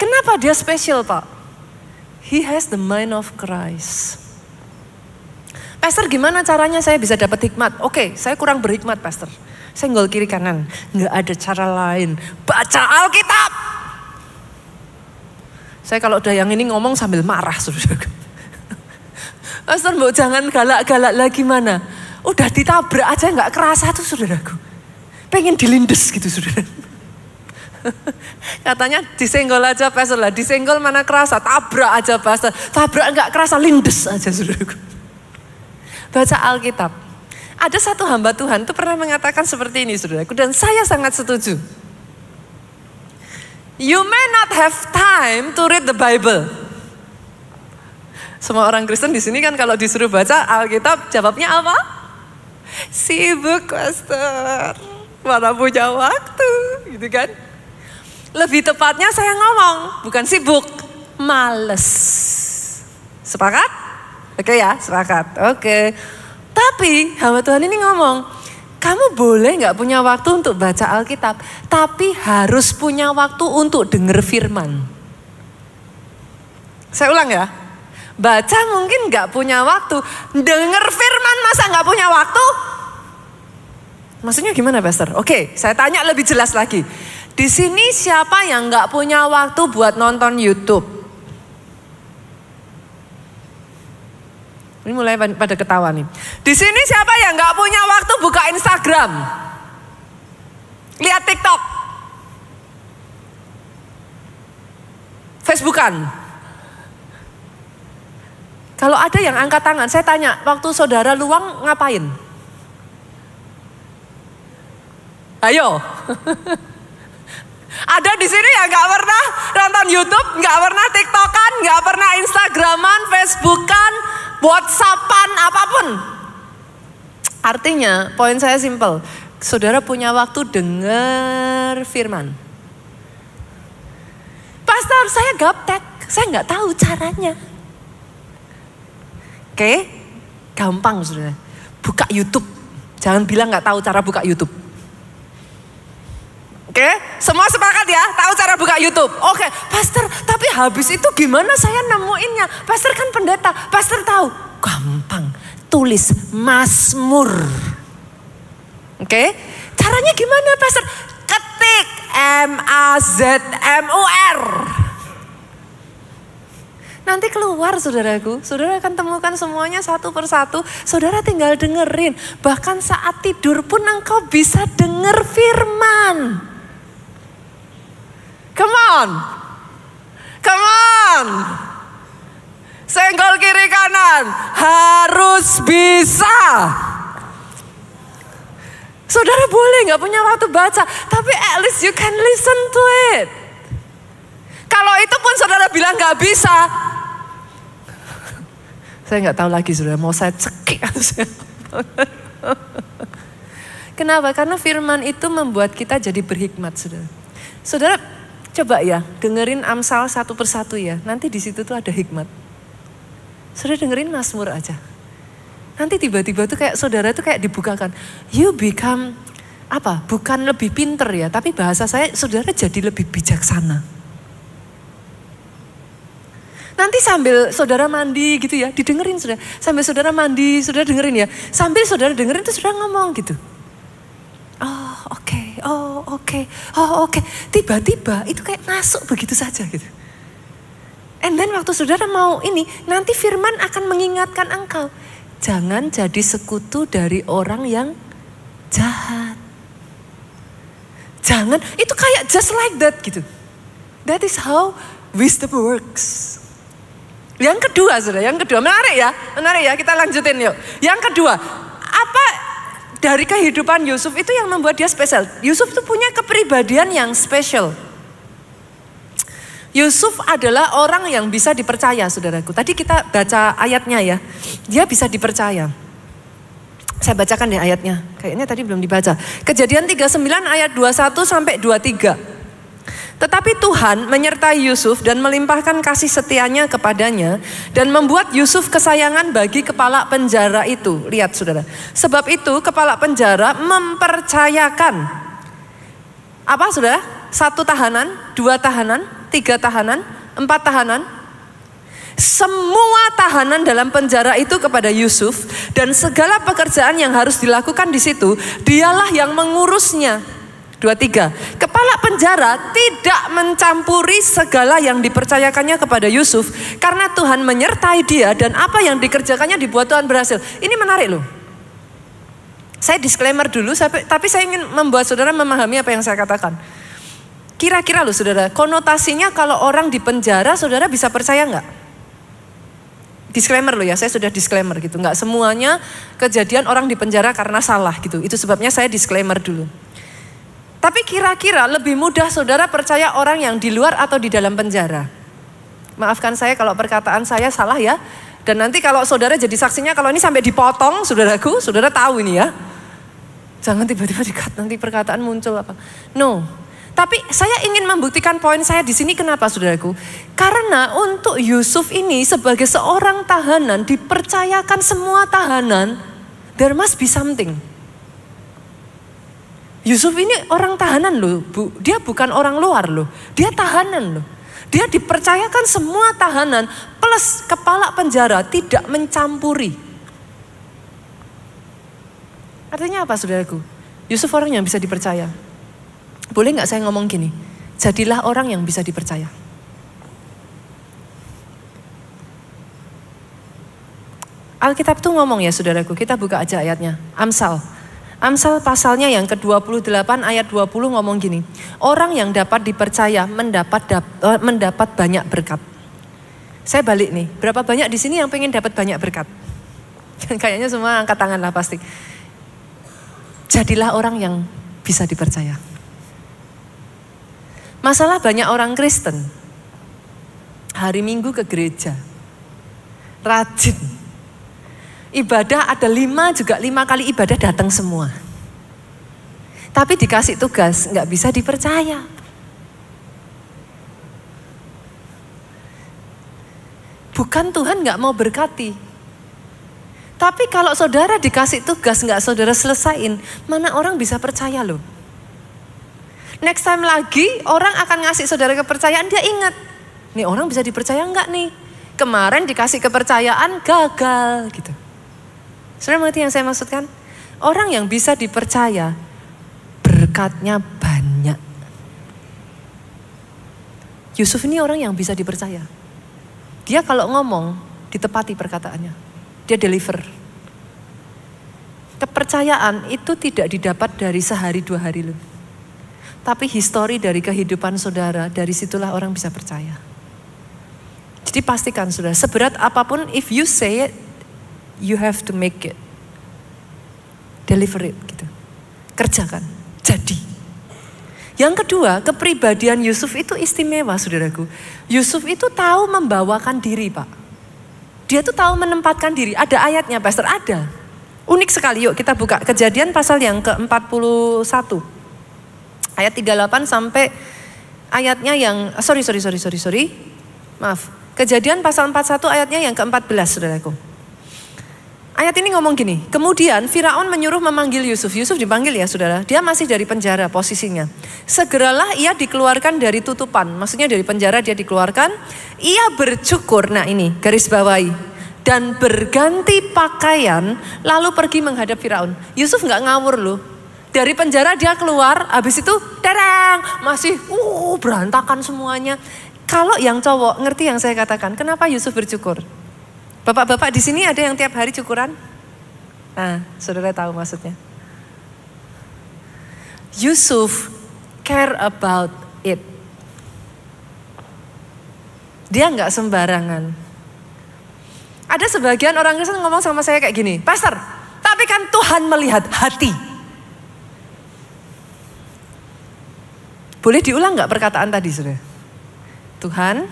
kenapa dia spesial pak? He has the mind of Christ. Pastor gimana caranya saya bisa dapat hikmat? Oke, saya kurang berhikmat pastor. Senggol kiri kanan. Nggak ada cara lain. Baca Alkitab. Saya kalau udah yang ini ngomong sambil marah, saudara. Pastor, mau jangan galak-galak lagi mana? Udah ditabrak aja nggak kerasa tuh saudaraku. Pengen dilindes gitu saudara. Katanya disenggol aja pastor lah, disenggol mana kerasa, tabrak aja pastor. Tabrak nggak kerasa, lindes aja saudaraku. Baca Alkitab. Ada satu hamba Tuhan tuh pernah mengatakan seperti ini saudaraku dan saya sangat setuju. You may not have time to read the Bible. Semua orang Kristen di sini kan kalau disuruh baca Alkitab jawabnya apa? Sibuk, Pastor. Mana punya waktu, gitu kan? Lebih tepatnya saya ngomong, bukan sibuk, males. Sepakat? Oke ya, sepakat. Oke. Tapi hamba Tuhan ini ngomong, kamu boleh nggak punya waktu untuk baca Alkitab, tapi harus punya waktu untuk dengar firman. Saya ulang ya, baca mungkin nggak punya waktu, dengar firman masa nggak punya waktu? Maksudnya gimana, Pastor? Oke, saya tanya lebih jelas lagi. Di sini siapa yang nggak punya waktu buat nonton YouTube? Ini mulai pada ketawa nih. Di sini siapa yang nggak punya waktu buka Instagram? Lihat TikTok. Facebookan. Kalau ada yang angkat tangan, saya tanya, waktu saudara luang ngapain? Ayo. Ada di sini yang nggak pernah nonton YouTube, nggak pernah TikTokan, nggak pernah Instagraman, Facebookan, WhatsAppan, apa pun. Artinya, poin saya simple. Saudara punya waktu dengar firman. Pastor, saya gaptek, saya nggak tahu caranya. Oke, gampang saudara. Buka YouTube. Jangan bilang nggak tahu cara buka YouTube. Oke, semua sepakat ya, tahu cara buka YouTube. Oke, pastor, tapi habis itu gimana saya nemuinnya? Pastor kan pendeta, pastor tahu. Gampang, tulis Mazmur. Oke, caranya gimana pastor? Ketik M A Z M U R. Nanti keluar saudaraku, saudara akan temukan semuanya satu persatu. Saudara tinggal dengerin. Bahkan saat tidur pun engkau bisa denger firman. On. Come on. Senggol kiri kanan. Harus bisa. Saudara boleh nggak punya waktu baca, tapi at least you can listen to it. Kalau itu pun saudara bilang nggak bisa, saya nggak tahu lagi saudara mau saya cekik Kenapa? Karena firman itu membuat kita jadi berhikmat saudara. Saudara Coba ya, dengerin Amsal satu persatu ya. Nanti di situ tuh ada hikmat. Saudara dengerin Mazmur aja. Nanti tiba-tiba tuh kayak saudara tuh kayak dibukakan. You become apa? Bukan lebih pinter ya, tapi bahasa saya saudara jadi lebih bijaksana. Nanti sambil saudara mandi gitu ya, didengerin saudara. Sambil saudara mandi, saudara dengerin ya. Sambil saudara dengerin tuh saudara ngomong gitu. Oh oke, okay, oh oke, okay, oh oke. Okay. Tiba-tiba itu kayak masuk begitu saja gitu. And then waktu saudara mau ini, nanti firman akan mengingatkan engkau. Jangan jadi sekutu dari orang yang jahat. Jangan, itu kayak just like that gitu. That is how wisdom works. Yang kedua, saudara, yang kedua menarik ya, menarik ya. Kita lanjutin yuk. Yang kedua, apa dari kehidupan Yusuf itu yang membuat dia spesial. Yusuf itu punya kepribadian yang spesial. Yusuf adalah orang yang bisa dipercaya, saudaraku. Tadi kita baca ayatnya ya, dia bisa dipercaya. Saya bacakan deh ayatnya, kayaknya tadi belum dibaca. Kejadian 39 ayat 21 sampai 23. Tetapi Tuhan menyertai Yusuf dan melimpahkan kasih setianya kepadanya dan membuat Yusuf kesayangan bagi kepala penjara itu. Lihat saudara. Sebab itu kepala penjara mempercayakan. Apa saudara? Satu tahanan, dua tahanan, tiga tahanan, empat tahanan. Semua tahanan dalam penjara itu kepada Yusuf dan segala pekerjaan yang harus dilakukan di situ, dialah yang mengurusnya. Dua tiga. Penjara tidak mencampuri segala yang dipercayakannya kepada Yusuf. Karena Tuhan menyertai dia dan apa yang dikerjakannya dibuat Tuhan berhasil. Ini menarik loh. Saya disclaimer dulu, tapi saya ingin membuat saudara memahami apa yang saya katakan. Kira-kira loh saudara, konotasinya kalau orang di penjara, saudara bisa percaya nggak? Disclaimer loh ya, saya sudah disclaimer gitu. Nggak semuanya kejadian orang di penjara karena salah gitu. Itu sebabnya saya disclaimer dulu. Tapi kira-kira lebih mudah saudara percaya orang yang di luar atau di dalam penjara? Maafkan saya kalau perkataan saya salah ya. Dan nanti kalau saudara jadi saksinya kalau ini sampai dipotong saudaraku, saudara tahu ini ya. Jangan tiba-tiba dikat nanti perkataan muncul apa. No. Tapi saya ingin membuktikan poin saya di sini kenapa saudaraku? Karena untuk Yusuf ini sebagai seorang tahanan dipercayakan semua tahanan, there must be something. Yusuf ini orang tahanan loh, Bu. Dia bukan orang luar loh. Dia tahanan loh. Dia dipercayakan semua tahanan plus kepala penjara tidak mencampuri. Artinya apa saudaraku? Yusuf orang yang bisa dipercaya. Boleh nggak saya ngomong gini? Jadilah orang yang bisa dipercaya. Alkitab tuh ngomong ya saudaraku, kita buka aja ayatnya. Amsal. Amsal pasalnya yang ke-28 ayat 20 ngomong gini. Orang yang dapat dipercaya mendapat dap, uh, mendapat banyak berkat. Saya balik nih, berapa banyak di sini yang pengen dapat banyak berkat? Kayaknya semua angkat tangan lah pasti. Jadilah orang yang bisa dipercaya. Masalah banyak orang Kristen. Hari Minggu ke gereja. Rajin ibadah ada lima juga lima kali ibadah datang semua. Tapi dikasih tugas nggak bisa dipercaya. Bukan Tuhan nggak mau berkati. Tapi kalau saudara dikasih tugas nggak saudara selesain, mana orang bisa percaya loh. Next time lagi orang akan ngasih saudara kepercayaan dia ingat. Nih orang bisa dipercaya nggak nih? Kemarin dikasih kepercayaan gagal gitu. Saudara mengerti yang saya maksudkan? Orang yang bisa dipercaya berkatnya banyak. Yusuf ini orang yang bisa dipercaya. Dia kalau ngomong ditepati perkataannya. Dia deliver. Kepercayaan itu tidak didapat dari sehari dua hari loh. Tapi histori dari kehidupan saudara, dari situlah orang bisa percaya. Jadi pastikan saudara, seberat apa pun if you say it, you have to make it. Deliver it gitu. Kerjakan, jadi. Yang kedua, kepribadian Yusuf itu istimewa saudaraku. Yusuf itu tahu membawakan diri pak. Dia tuh tahu menempatkan diri. Ada ayatnya pastor, ada. Unik sekali, yuk kita buka kejadian pasal yang ke-41. Ayat 38 sampai ayatnya yang, sorry, sorry, sorry, sorry, sorry. Maaf. Kejadian pasal 41 ayatnya yang ke-14 saudaraku. Ayat ini ngomong gini, kemudian Firaun menyuruh memanggil Yusuf. Yusuf dipanggil ya saudara, dia masih dari penjara posisinya. Segeralah ia dikeluarkan dari tutupan, maksudnya dari penjara dia dikeluarkan. Ia bercukur, nah ini garis bawahi. Dan berganti pakaian lalu pergi menghadap Firaun. Yusuf nggak ngawur loh. Dari penjara dia keluar, habis itu terang, masih uh berantakan semuanya. Kalau yang cowok ngerti yang saya katakan, kenapa Yusuf bercukur? Bapak-bapak di sini ada yang tiap hari cukuran? Nah, saudara tahu maksudnya. Yusuf care about it. Dia nggak sembarangan. Ada sebagian orang Kristen ngomong sama saya kayak gini, Pastor, tapi kan Tuhan melihat hati. Boleh diulang nggak perkataan tadi, saudara? Tuhan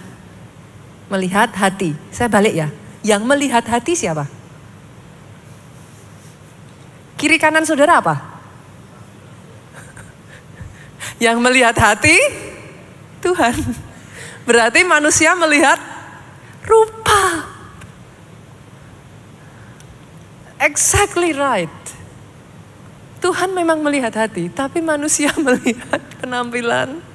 melihat hati. Saya balik ya. Yang melihat hati siapa? Kiri kanan saudara apa? Yang melihat hati Tuhan. Berarti manusia melihat rupa. Exactly right. Tuhan memang melihat hati, tapi manusia melihat penampilan.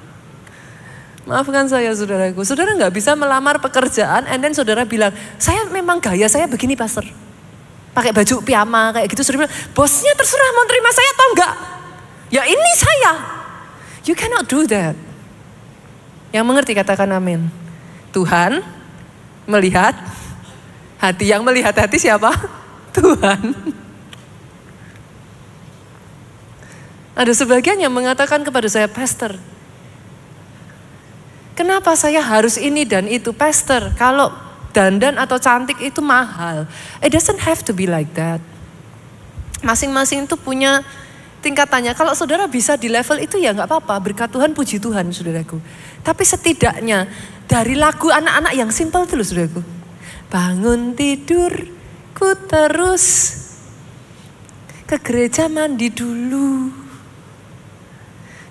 Maafkan saya saudaraku. Saudara nggak bisa melamar pekerjaan and then saudara bilang, saya memang gaya saya begini pastor. Pakai baju piyama kayak gitu. Saudara bilang, bosnya terserah mau terima saya atau enggak. Ya ini saya. You cannot do that. Yang mengerti katakan amin. Tuhan melihat hati. Yang melihat hati siapa? Tuhan. Ada sebagian yang mengatakan kepada saya, Pastor, Kenapa saya harus ini dan itu, Pastor? Kalau dandan atau cantik itu mahal. It doesn't have to be like that. Masing-masing itu punya tingkatannya. Kalau saudara bisa di level itu ya nggak apa-apa. Berkat Tuhan, puji Tuhan, saudaraku. Tapi setidaknya dari lagu anak-anak yang simpel itu loh, saudaraku. Bangun tidur, ku terus ke gereja mandi dulu.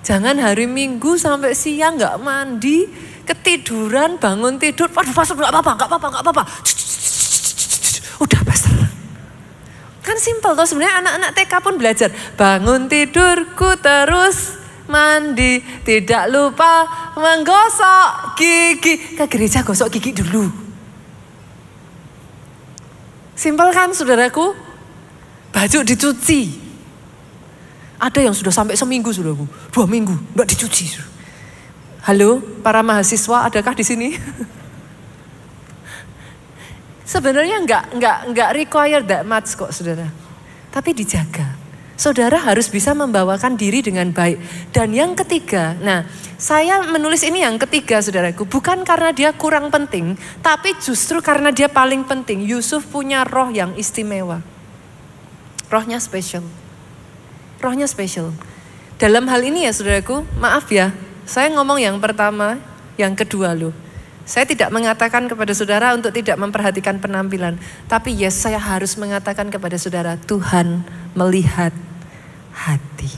Jangan hari Minggu sampai siang nggak mandi, ketiduran, bangun tidur, waduh pastor nggak apa-apa, nggak apa-apa, nggak apa-apa. Udah pastor. Kan simpel tuh sebenarnya anak-anak TK pun belajar. Bangun tidurku terus mandi, tidak lupa menggosok gigi. Ke gereja gosok gigi dulu. Simpel kan saudaraku? Baju dicuci, ada yang sudah sampai seminggu sudah bu, dua minggu nggak dicuci. Halo, para mahasiswa, adakah di sini? Sebenarnya nggak nggak nggak require that much kok saudara. Tapi dijaga. Saudara harus bisa membawakan diri dengan baik. Dan yang ketiga, nah saya menulis ini yang ketiga saudaraku. Bukan karena dia kurang penting, tapi justru karena dia paling penting. Yusuf punya roh yang istimewa. Rohnya spesial. Rohnya spesial. Dalam hal ini ya saudaraku, maaf ya, saya ngomong yang pertama, yang kedua loh. Saya tidak mengatakan kepada saudara untuk tidak memperhatikan penampilan. Tapi yes, saya harus mengatakan kepada saudara, Tuhan melihat hati.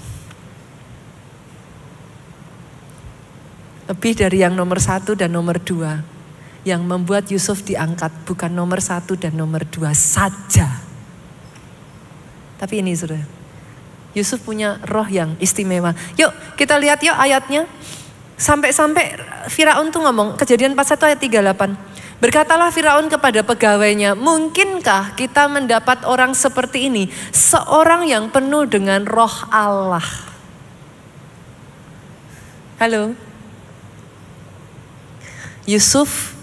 Lebih dari yang nomor satu dan nomor dua. Yang membuat Yusuf diangkat bukan nomor satu dan nomor dua saja. Tapi ini sudah. Yusuf punya roh yang istimewa. Yuk kita lihat yuk ayatnya. Sampai-sampai Firaun tuh ngomong, kejadian 41 ayat 38. Berkatalah Firaun kepada pegawainya, mungkinkah kita mendapat orang seperti ini? Seorang yang penuh dengan roh Allah. Halo. Yusuf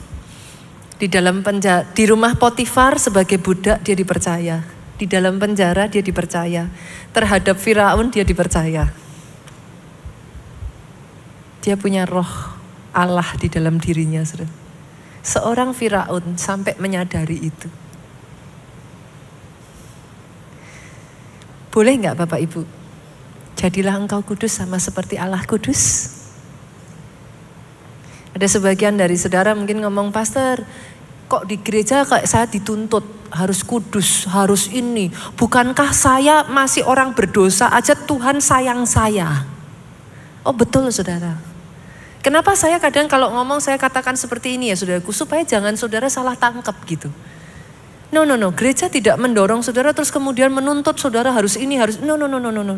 di dalam penjara, di rumah Potifar sebagai budak dia dipercaya. Di dalam penjara dia dipercaya. Terhadap Firaun dia dipercaya. Dia punya roh Allah di dalam dirinya. Seorang Firaun sampai menyadari itu. Boleh nggak Bapak Ibu? Jadilah engkau kudus sama seperti Allah kudus. Ada sebagian dari saudara mungkin ngomong, Pastor, kok di gereja kayak saya dituntut harus kudus, harus ini. Bukankah saya masih orang berdosa aja Tuhan sayang saya? Oh betul saudara. Kenapa saya kadang kalau ngomong saya katakan seperti ini ya saudaraku supaya jangan saudara salah tangkap gitu. No no no, gereja tidak mendorong saudara terus kemudian menuntut saudara harus ini harus no no no no no no.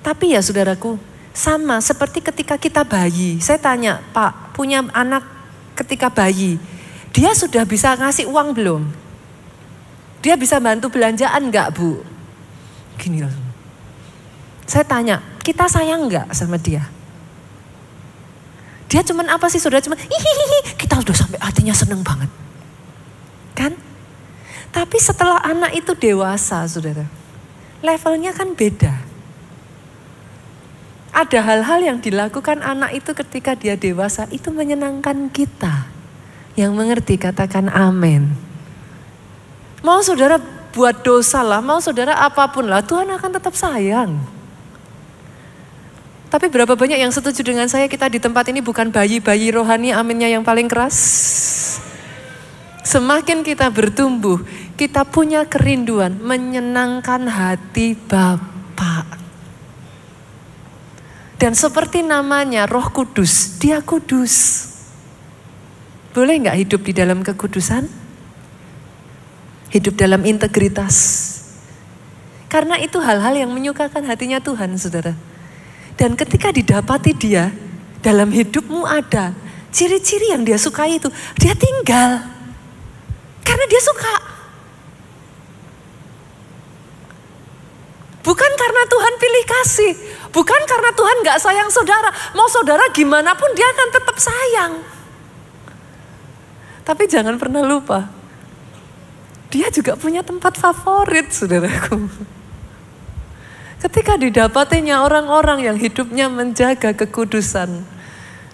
Tapi ya saudaraku, sama seperti ketika kita bayi. Saya tanya, "Pak, punya anak ketika bayi, dia sudah bisa ngasih uang belum? Dia bisa bantu belanjaan enggak, Bu?" Gini loh. Saya tanya, "Kita sayang enggak sama dia?" Dia cuman apa sih saudara? Cuman hihihi, kita udah sampai hatinya seneng banget. Kan? Tapi setelah anak itu dewasa saudara, levelnya kan beda. Ada hal-hal yang dilakukan anak itu ketika dia dewasa itu menyenangkan kita. Yang mengerti katakan amin. Mau saudara buat dosa lah, mau saudara apa pun lah, Tuhan akan tetap sayang. Tapi berapa banyak yang setuju dengan saya kita di tempat ini bukan bayi-bayi rohani aminnya yang paling keras. Semakin kita bertumbuh, kita punya kerinduan menyenangkan hati Bapa. Dan seperti namanya roh kudus, dia kudus. Boleh nggak hidup di dalam kekudusan? Hidup dalam integritas. Karena itu hal-hal yang menyukakan hatinya Tuhan, saudara. Dan ketika didapati dia, dalam hidupmu ada ciri-ciri yang dia sukai itu. Dia tinggal. Karena dia suka. Bukan karena Tuhan pilih kasih. Bukan karena Tuhan gak sayang saudara. Mau saudara gimana pun dia akan tetap sayang. Tapi jangan pernah lupa. Dia juga punya tempat favorit saudaraku. Ketika didapatinya orang-orang yang hidupnya menjaga kekudusan.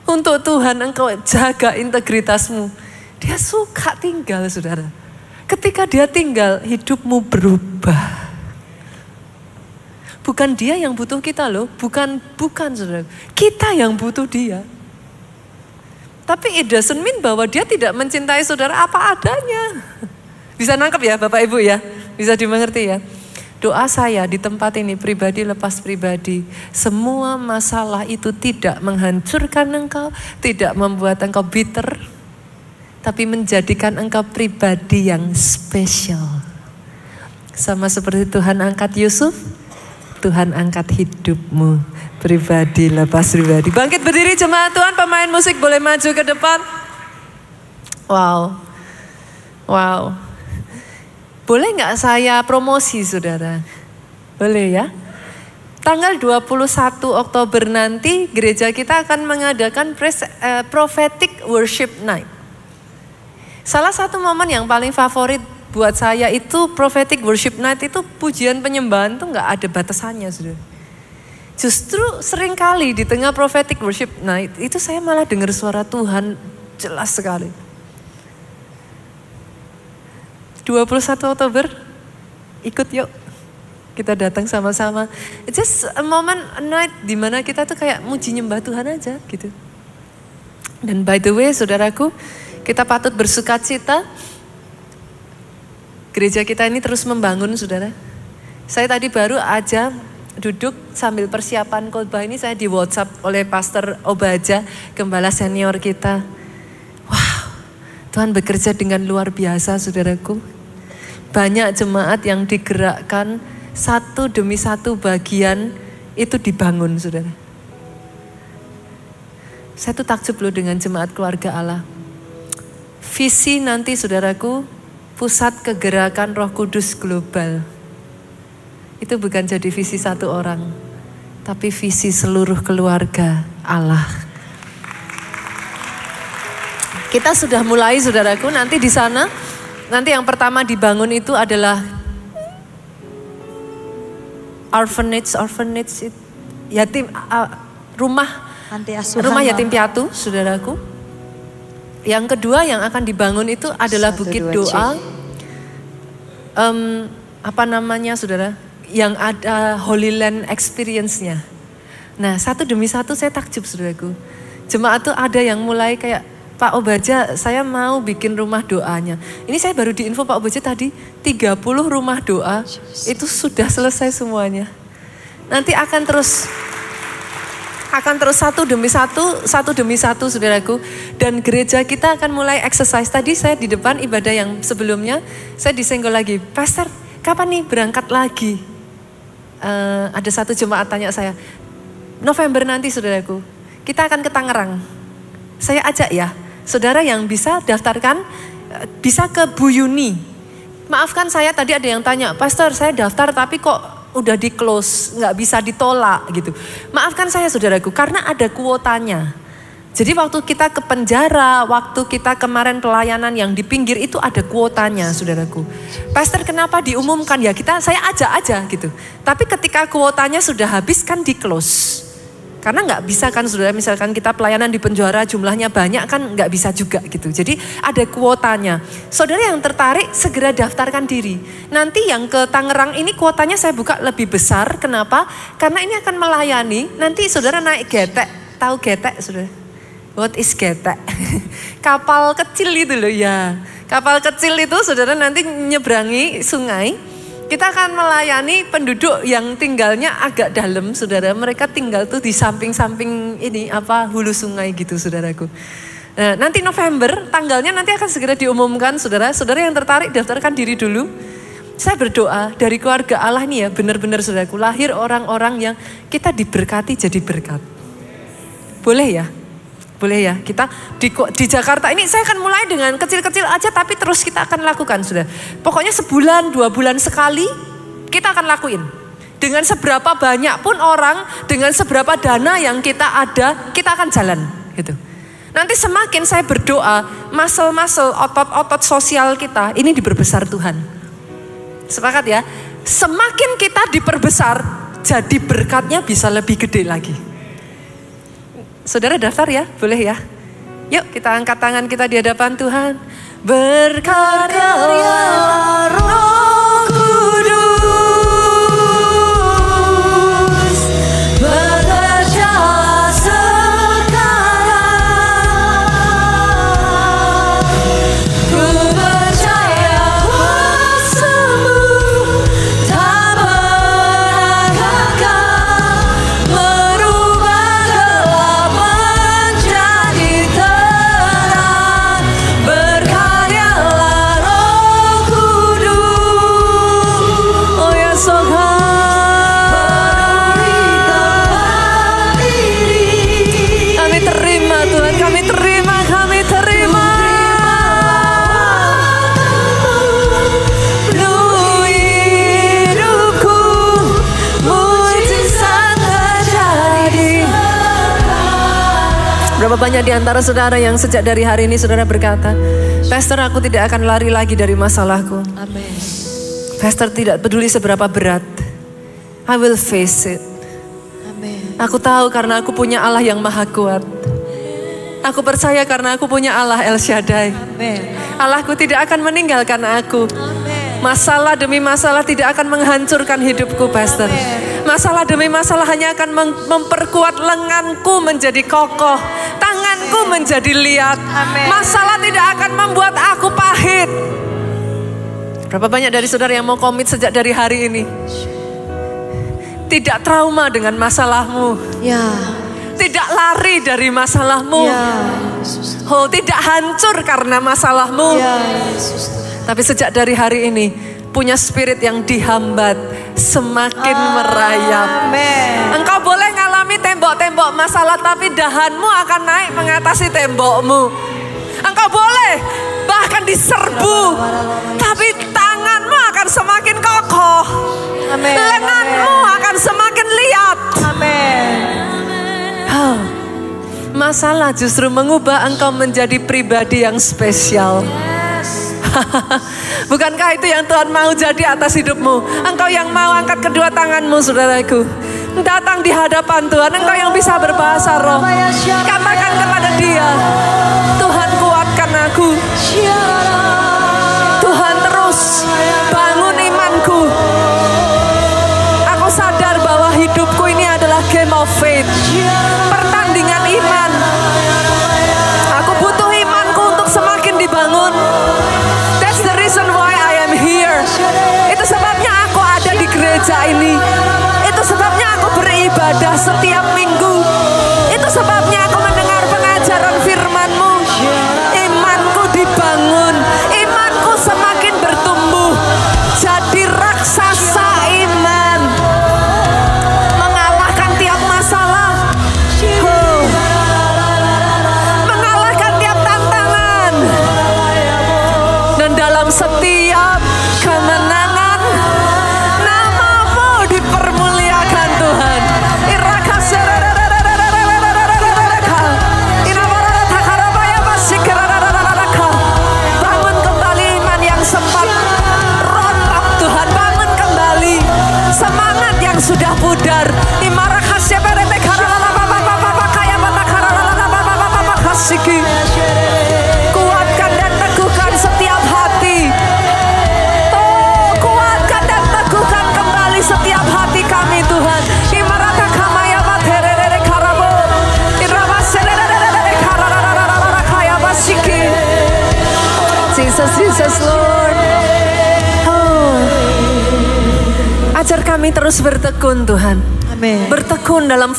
Untuk Tuhan engkau jaga integritasmu. Dia suka tinggal saudara. Ketika dia tinggal hidupmu berubah. Bukan dia yang butuh kita loh. Bukan, bukan saudara. Kita yang butuh dia. Tapi it doesn't mean bahwa dia tidak mencintai saudara apa adanya. Bisa nangkep ya Bapak Ibu ya? Bisa dimengerti ya? Doa saya di tempat ini pribadi lepas pribadi. Semua masalah itu tidak menghancurkan engkau, tidak membuat engkau bitter, tapi menjadikan engkau pribadi yang spesial. Sama seperti Tuhan angkat Yusuf, Tuhan angkat hidupmu pribadi lepas pribadi. Bangkit berdiri jemaat Tuhan, pemain musik boleh maju ke depan. Wow. Wow. Boleh nggak saya promosi saudara? Boleh ya? Tanggal 21 Oktober nanti gereja kita akan mengadakan pres, uh, prophetic worship night. Salah satu momen yang paling favorit buat saya itu prophetic worship night itu pujian penyembahan tuh nggak ada batasannya sudah. Justru sering kali di tengah prophetic worship night itu saya malah dengar suara Tuhan jelas sekali. 21 Oktober ikut yuk kita datang sama-sama. It's just a moment, a night di mana kita tuh kayak muji nyembah Tuhan aja gitu. Dan by the way saudaraku, kita patut bersuka cita Gereja kita ini terus membangun saudara. Saya tadi baru aja duduk sambil persiapan khotbah ini saya di WhatsApp oleh Pastor Obaja, gembala senior kita. Wow, Tuhan bekerja dengan luar biasa saudaraku. Banyak jemaat yang digerakkan satu demi satu bagian itu dibangun saudara. Saya tuh takjub loh dengan jemaat keluarga Allah. Visi nanti saudaraku pusat kegerakan Roh Kudus global. Itu bukan jadi visi satu orang, tapi visi seluruh keluarga Allah. Kita sudah mulai saudaraku, nanti di sana, nanti yang pertama dibangun itu adalah orphanage, orphanage, yatim, uh, rumah, rumah yatim piatu, saudaraku yang kedua yang akan dibangun itu adalah Satu, bukit doa. Um, apa namanya saudara? Yang ada Holy Land experience-nya. Nah satu demi satu saya takjub saudaraku. Jemaat tuh ada yang mulai kayak Pak Obaja saya mau bikin rumah doanya. Ini saya baru diinfo Pak Obaja tadi 30 rumah doa itu sudah selesai semuanya. Nanti akan terus akan terus satu demi satu, satu demi satu saudaraku. Dan gereja kita akan mulai exercise. Tadi saya di depan ibadah yang sebelumnya, saya disenggol lagi. Pastor, kapan nih berangkat lagi? Uh, ada satu jemaat tanya saya, November nanti saudaraku, kita akan ke Tangerang. Saya ajak ya, saudara yang bisa daftarkan, eh, bisa ke Bu Yuni. Maafkan saya tadi ada yang tanya, Pastor saya daftar tapi kok udah di close, nggak bisa ditolak gitu. Maafkan saya saudaraku, karena ada kuotanya. Jadi waktu kita ke penjara, waktu kita kemarin pelayanan yang di pinggir itu ada kuotanya, saudaraku. Pastor kenapa diumumkan ya kita, saya ajak aja gitu. Tapi ketika kuotanya sudah habis kan di close. Karena nggak bisa kan saudara misalkan kita pelayanan di penjara jumlahnya banyak kan nggak bisa juga gitu. Jadi ada kuotanya. Saudara yang tertarik segera daftarkan diri. Nanti yang ke Tangerang ini kuotanya saya buka lebih besar. Kenapa? Karena ini akan melayani. Nanti saudara naik getek. Tahu getek saudara? What is getek? Kapal kecil itu loh ya. Kapal kecil itu saudara nanti nyeberangi sungai kita akan melayani penduduk yang tinggalnya agak dalam, saudara. Mereka tinggal tuh di samping-samping ini apa hulu sungai gitu, saudaraku. Nah, nanti November tanggalnya nanti akan segera diumumkan, saudara. Saudara yang tertarik daftarkan diri dulu. Saya berdoa dari keluarga Allah nih ya, benar-benar saudaraku lahir orang-orang yang kita diberkati jadi berkat. Boleh ya? Boleh ya, kita di, di Jakarta ini saya akan mulai dengan kecil-kecil aja tapi terus kita akan lakukan sudah. Pokoknya sebulan, dua bulan sekali kita akan lakuin. Dengan seberapa banyak pun orang, dengan seberapa dana yang kita ada, kita akan jalan gitu. Nanti semakin saya berdoa, masel-masel, otot-otot sosial kita ini diperbesar Tuhan. Sepakat ya? Semakin kita diperbesar, jadi berkatnya bisa lebih gede lagi. Saudara daftar ya, boleh ya. Yuk kita angkat tangan kita di hadapan Tuhan. Berkarya roh Berapa banyak di antara saudara yang sejak dari hari ini saudara berkata, Pastor aku tidak akan lari lagi dari masalahku. Amin. Pastor tidak peduli seberapa berat. I will face it. Amin. Aku tahu karena aku punya Allah yang maha kuat. Aku percaya karena aku punya Allah El Shaddai. Amin. Allahku tidak akan meninggalkan aku. Amen. Masalah demi masalah tidak akan menghancurkan hidupku, Pastor. Masalah demi masalah hanya akan memperkuat lenganku menjadi kokoh, tanganku menjadi liat. Masalah tidak akan membuat aku pahit. Berapa banyak dari saudara yang mau komit sejak dari hari ini? Tidak trauma dengan masalahmu. Ya. Tidak lari dari masalahmu. Ya. Oh, tidak hancur karena masalahmu. Ya, tapi sejak dari hari ini punya spirit yang dihambat semakin Amen. merayap. Engkau boleh ngalami tembok-tembok masalah tapi dahanmu akan naik mengatasi tembokmu. Engkau boleh bahkan diserbu tapi tanganmu akan semakin kokoh. Amen. Lenganmu akan semakin liat. Amen. Huh. masalah justru mengubah engkau menjadi pribadi yang spesial. Yeah. Bukankah itu yang Tuhan mau jadi atas hidupmu? Engkau yang mau angkat kedua tanganmu, saudaraku. Datang di hadapan Tuhan, engkau yang bisa berbahasa roh. Katakan kepada dia, Tuhan kuatkan aku. ibadah setiap minggu.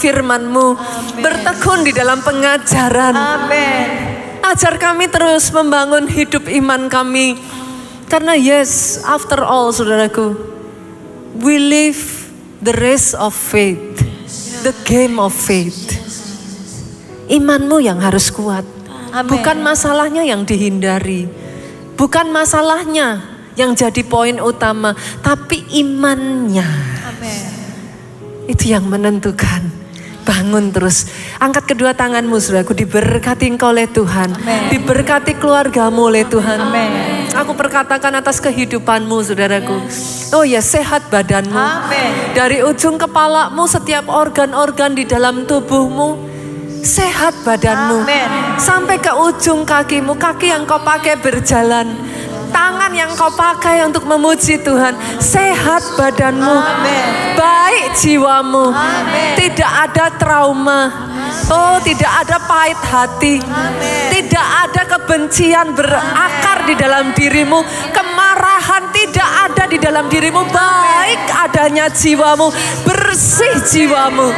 firman-Mu, bertekun di dalam pengajaran. Amin. Ajar kami terus membangun hidup iman kami. Karena yes, after all saudaraku, we live the race of faith, the game of faith. Imanmu yang harus kuat, Amin. bukan masalahnya yang dihindari, bukan masalahnya yang jadi poin utama, tapi imannya. Amin. Itu yang menentukan. Bangun terus. Angkat kedua tanganmu saudaraku. Diberkati engkau oleh Tuhan. Amin. Diberkati keluargamu oleh Tuhan. Amin. Aku perkatakan atas kehidupanmu saudaraku. Oh ya sehat badanmu. Amin. Dari ujung kepalamu setiap organ-organ di dalam tubuhmu. Sehat badanmu. Amin. Sampai ke ujung kakimu. Kaki yang kau pakai berjalan. Tangan yang kau pakai untuk memuji Tuhan. Sehat badanmu. Baik jiwamu. Tidak ada trauma. Oh, tidak ada pahit hati. Tidak ada kebencian berakar di dalam dirimu. Kemarahan tidak ada di dalam dirimu. Baik adanya jiwamu. Bersih jiwamu.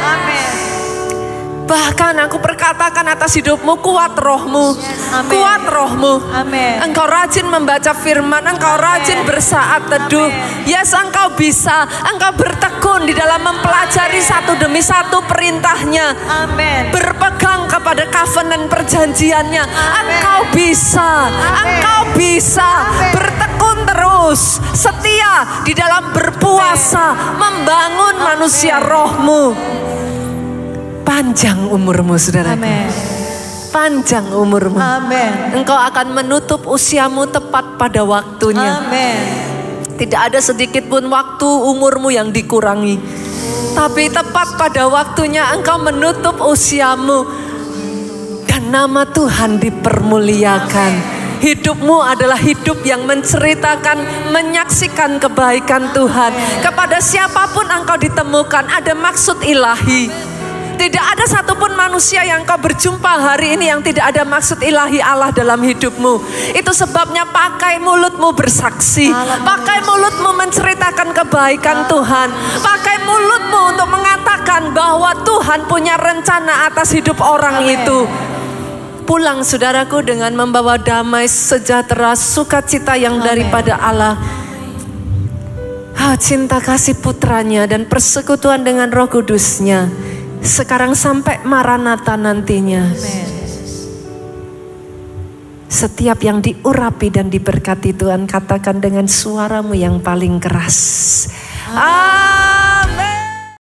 Bahkan aku perkatakan atas hidupmu kuat rohmu. Amin. Kuat rohmu. Amin. Engkau rajin membaca firman, engkau rajin bersaat teduh. Yes, engkau bisa. Engkau bertekun di dalam mempelajari satu demi satu perintahnya. Amin. Berpegang kepada covenant perjanjiannya. Engkau bisa. Amin. Engkau bisa. Amin. Bertekun terus. Setia di dalam berpuasa. Membangun manusia rohmu. Panjang umurmu saudara. Amin. panjang umurmu. Amin. Engkau akan menutup usiamu tepat pada waktunya. Amin. Tidak ada sedikit pun waktu umurmu yang dikurangi. Tapi tepat pada waktunya engkau menutup usiamu. Dan nama Tuhan dipermuliakan. Hidupmu adalah hidup yang menceritakan, menyaksikan kebaikan Tuhan. Kepada siapa pun engkau ditemukan ada maksud ilahi. Tidak ada satupun manusia yang kau berjumpa hari ini yang tidak ada maksud ilahi Allah dalam hidupmu. Itu sebabnya pakai mulutmu bersaksi. Pakai mulutmu menceritakan kebaikan Tuhan. Pakai mulutmu untuk mengatakan bahwa Tuhan punya rencana atas hidup orang itu. Pulang saudaraku dengan membawa damai, sejahtera, sukacita yang daripada Allah. Ah, cinta kasih putranya dan persekutuan dengan roh kudusnya. Sekarang sampai Maranatha nantinya. Setiap yang diurapi dan diberkati Tuhan katakan dengan suaramu yang paling keras. Ah.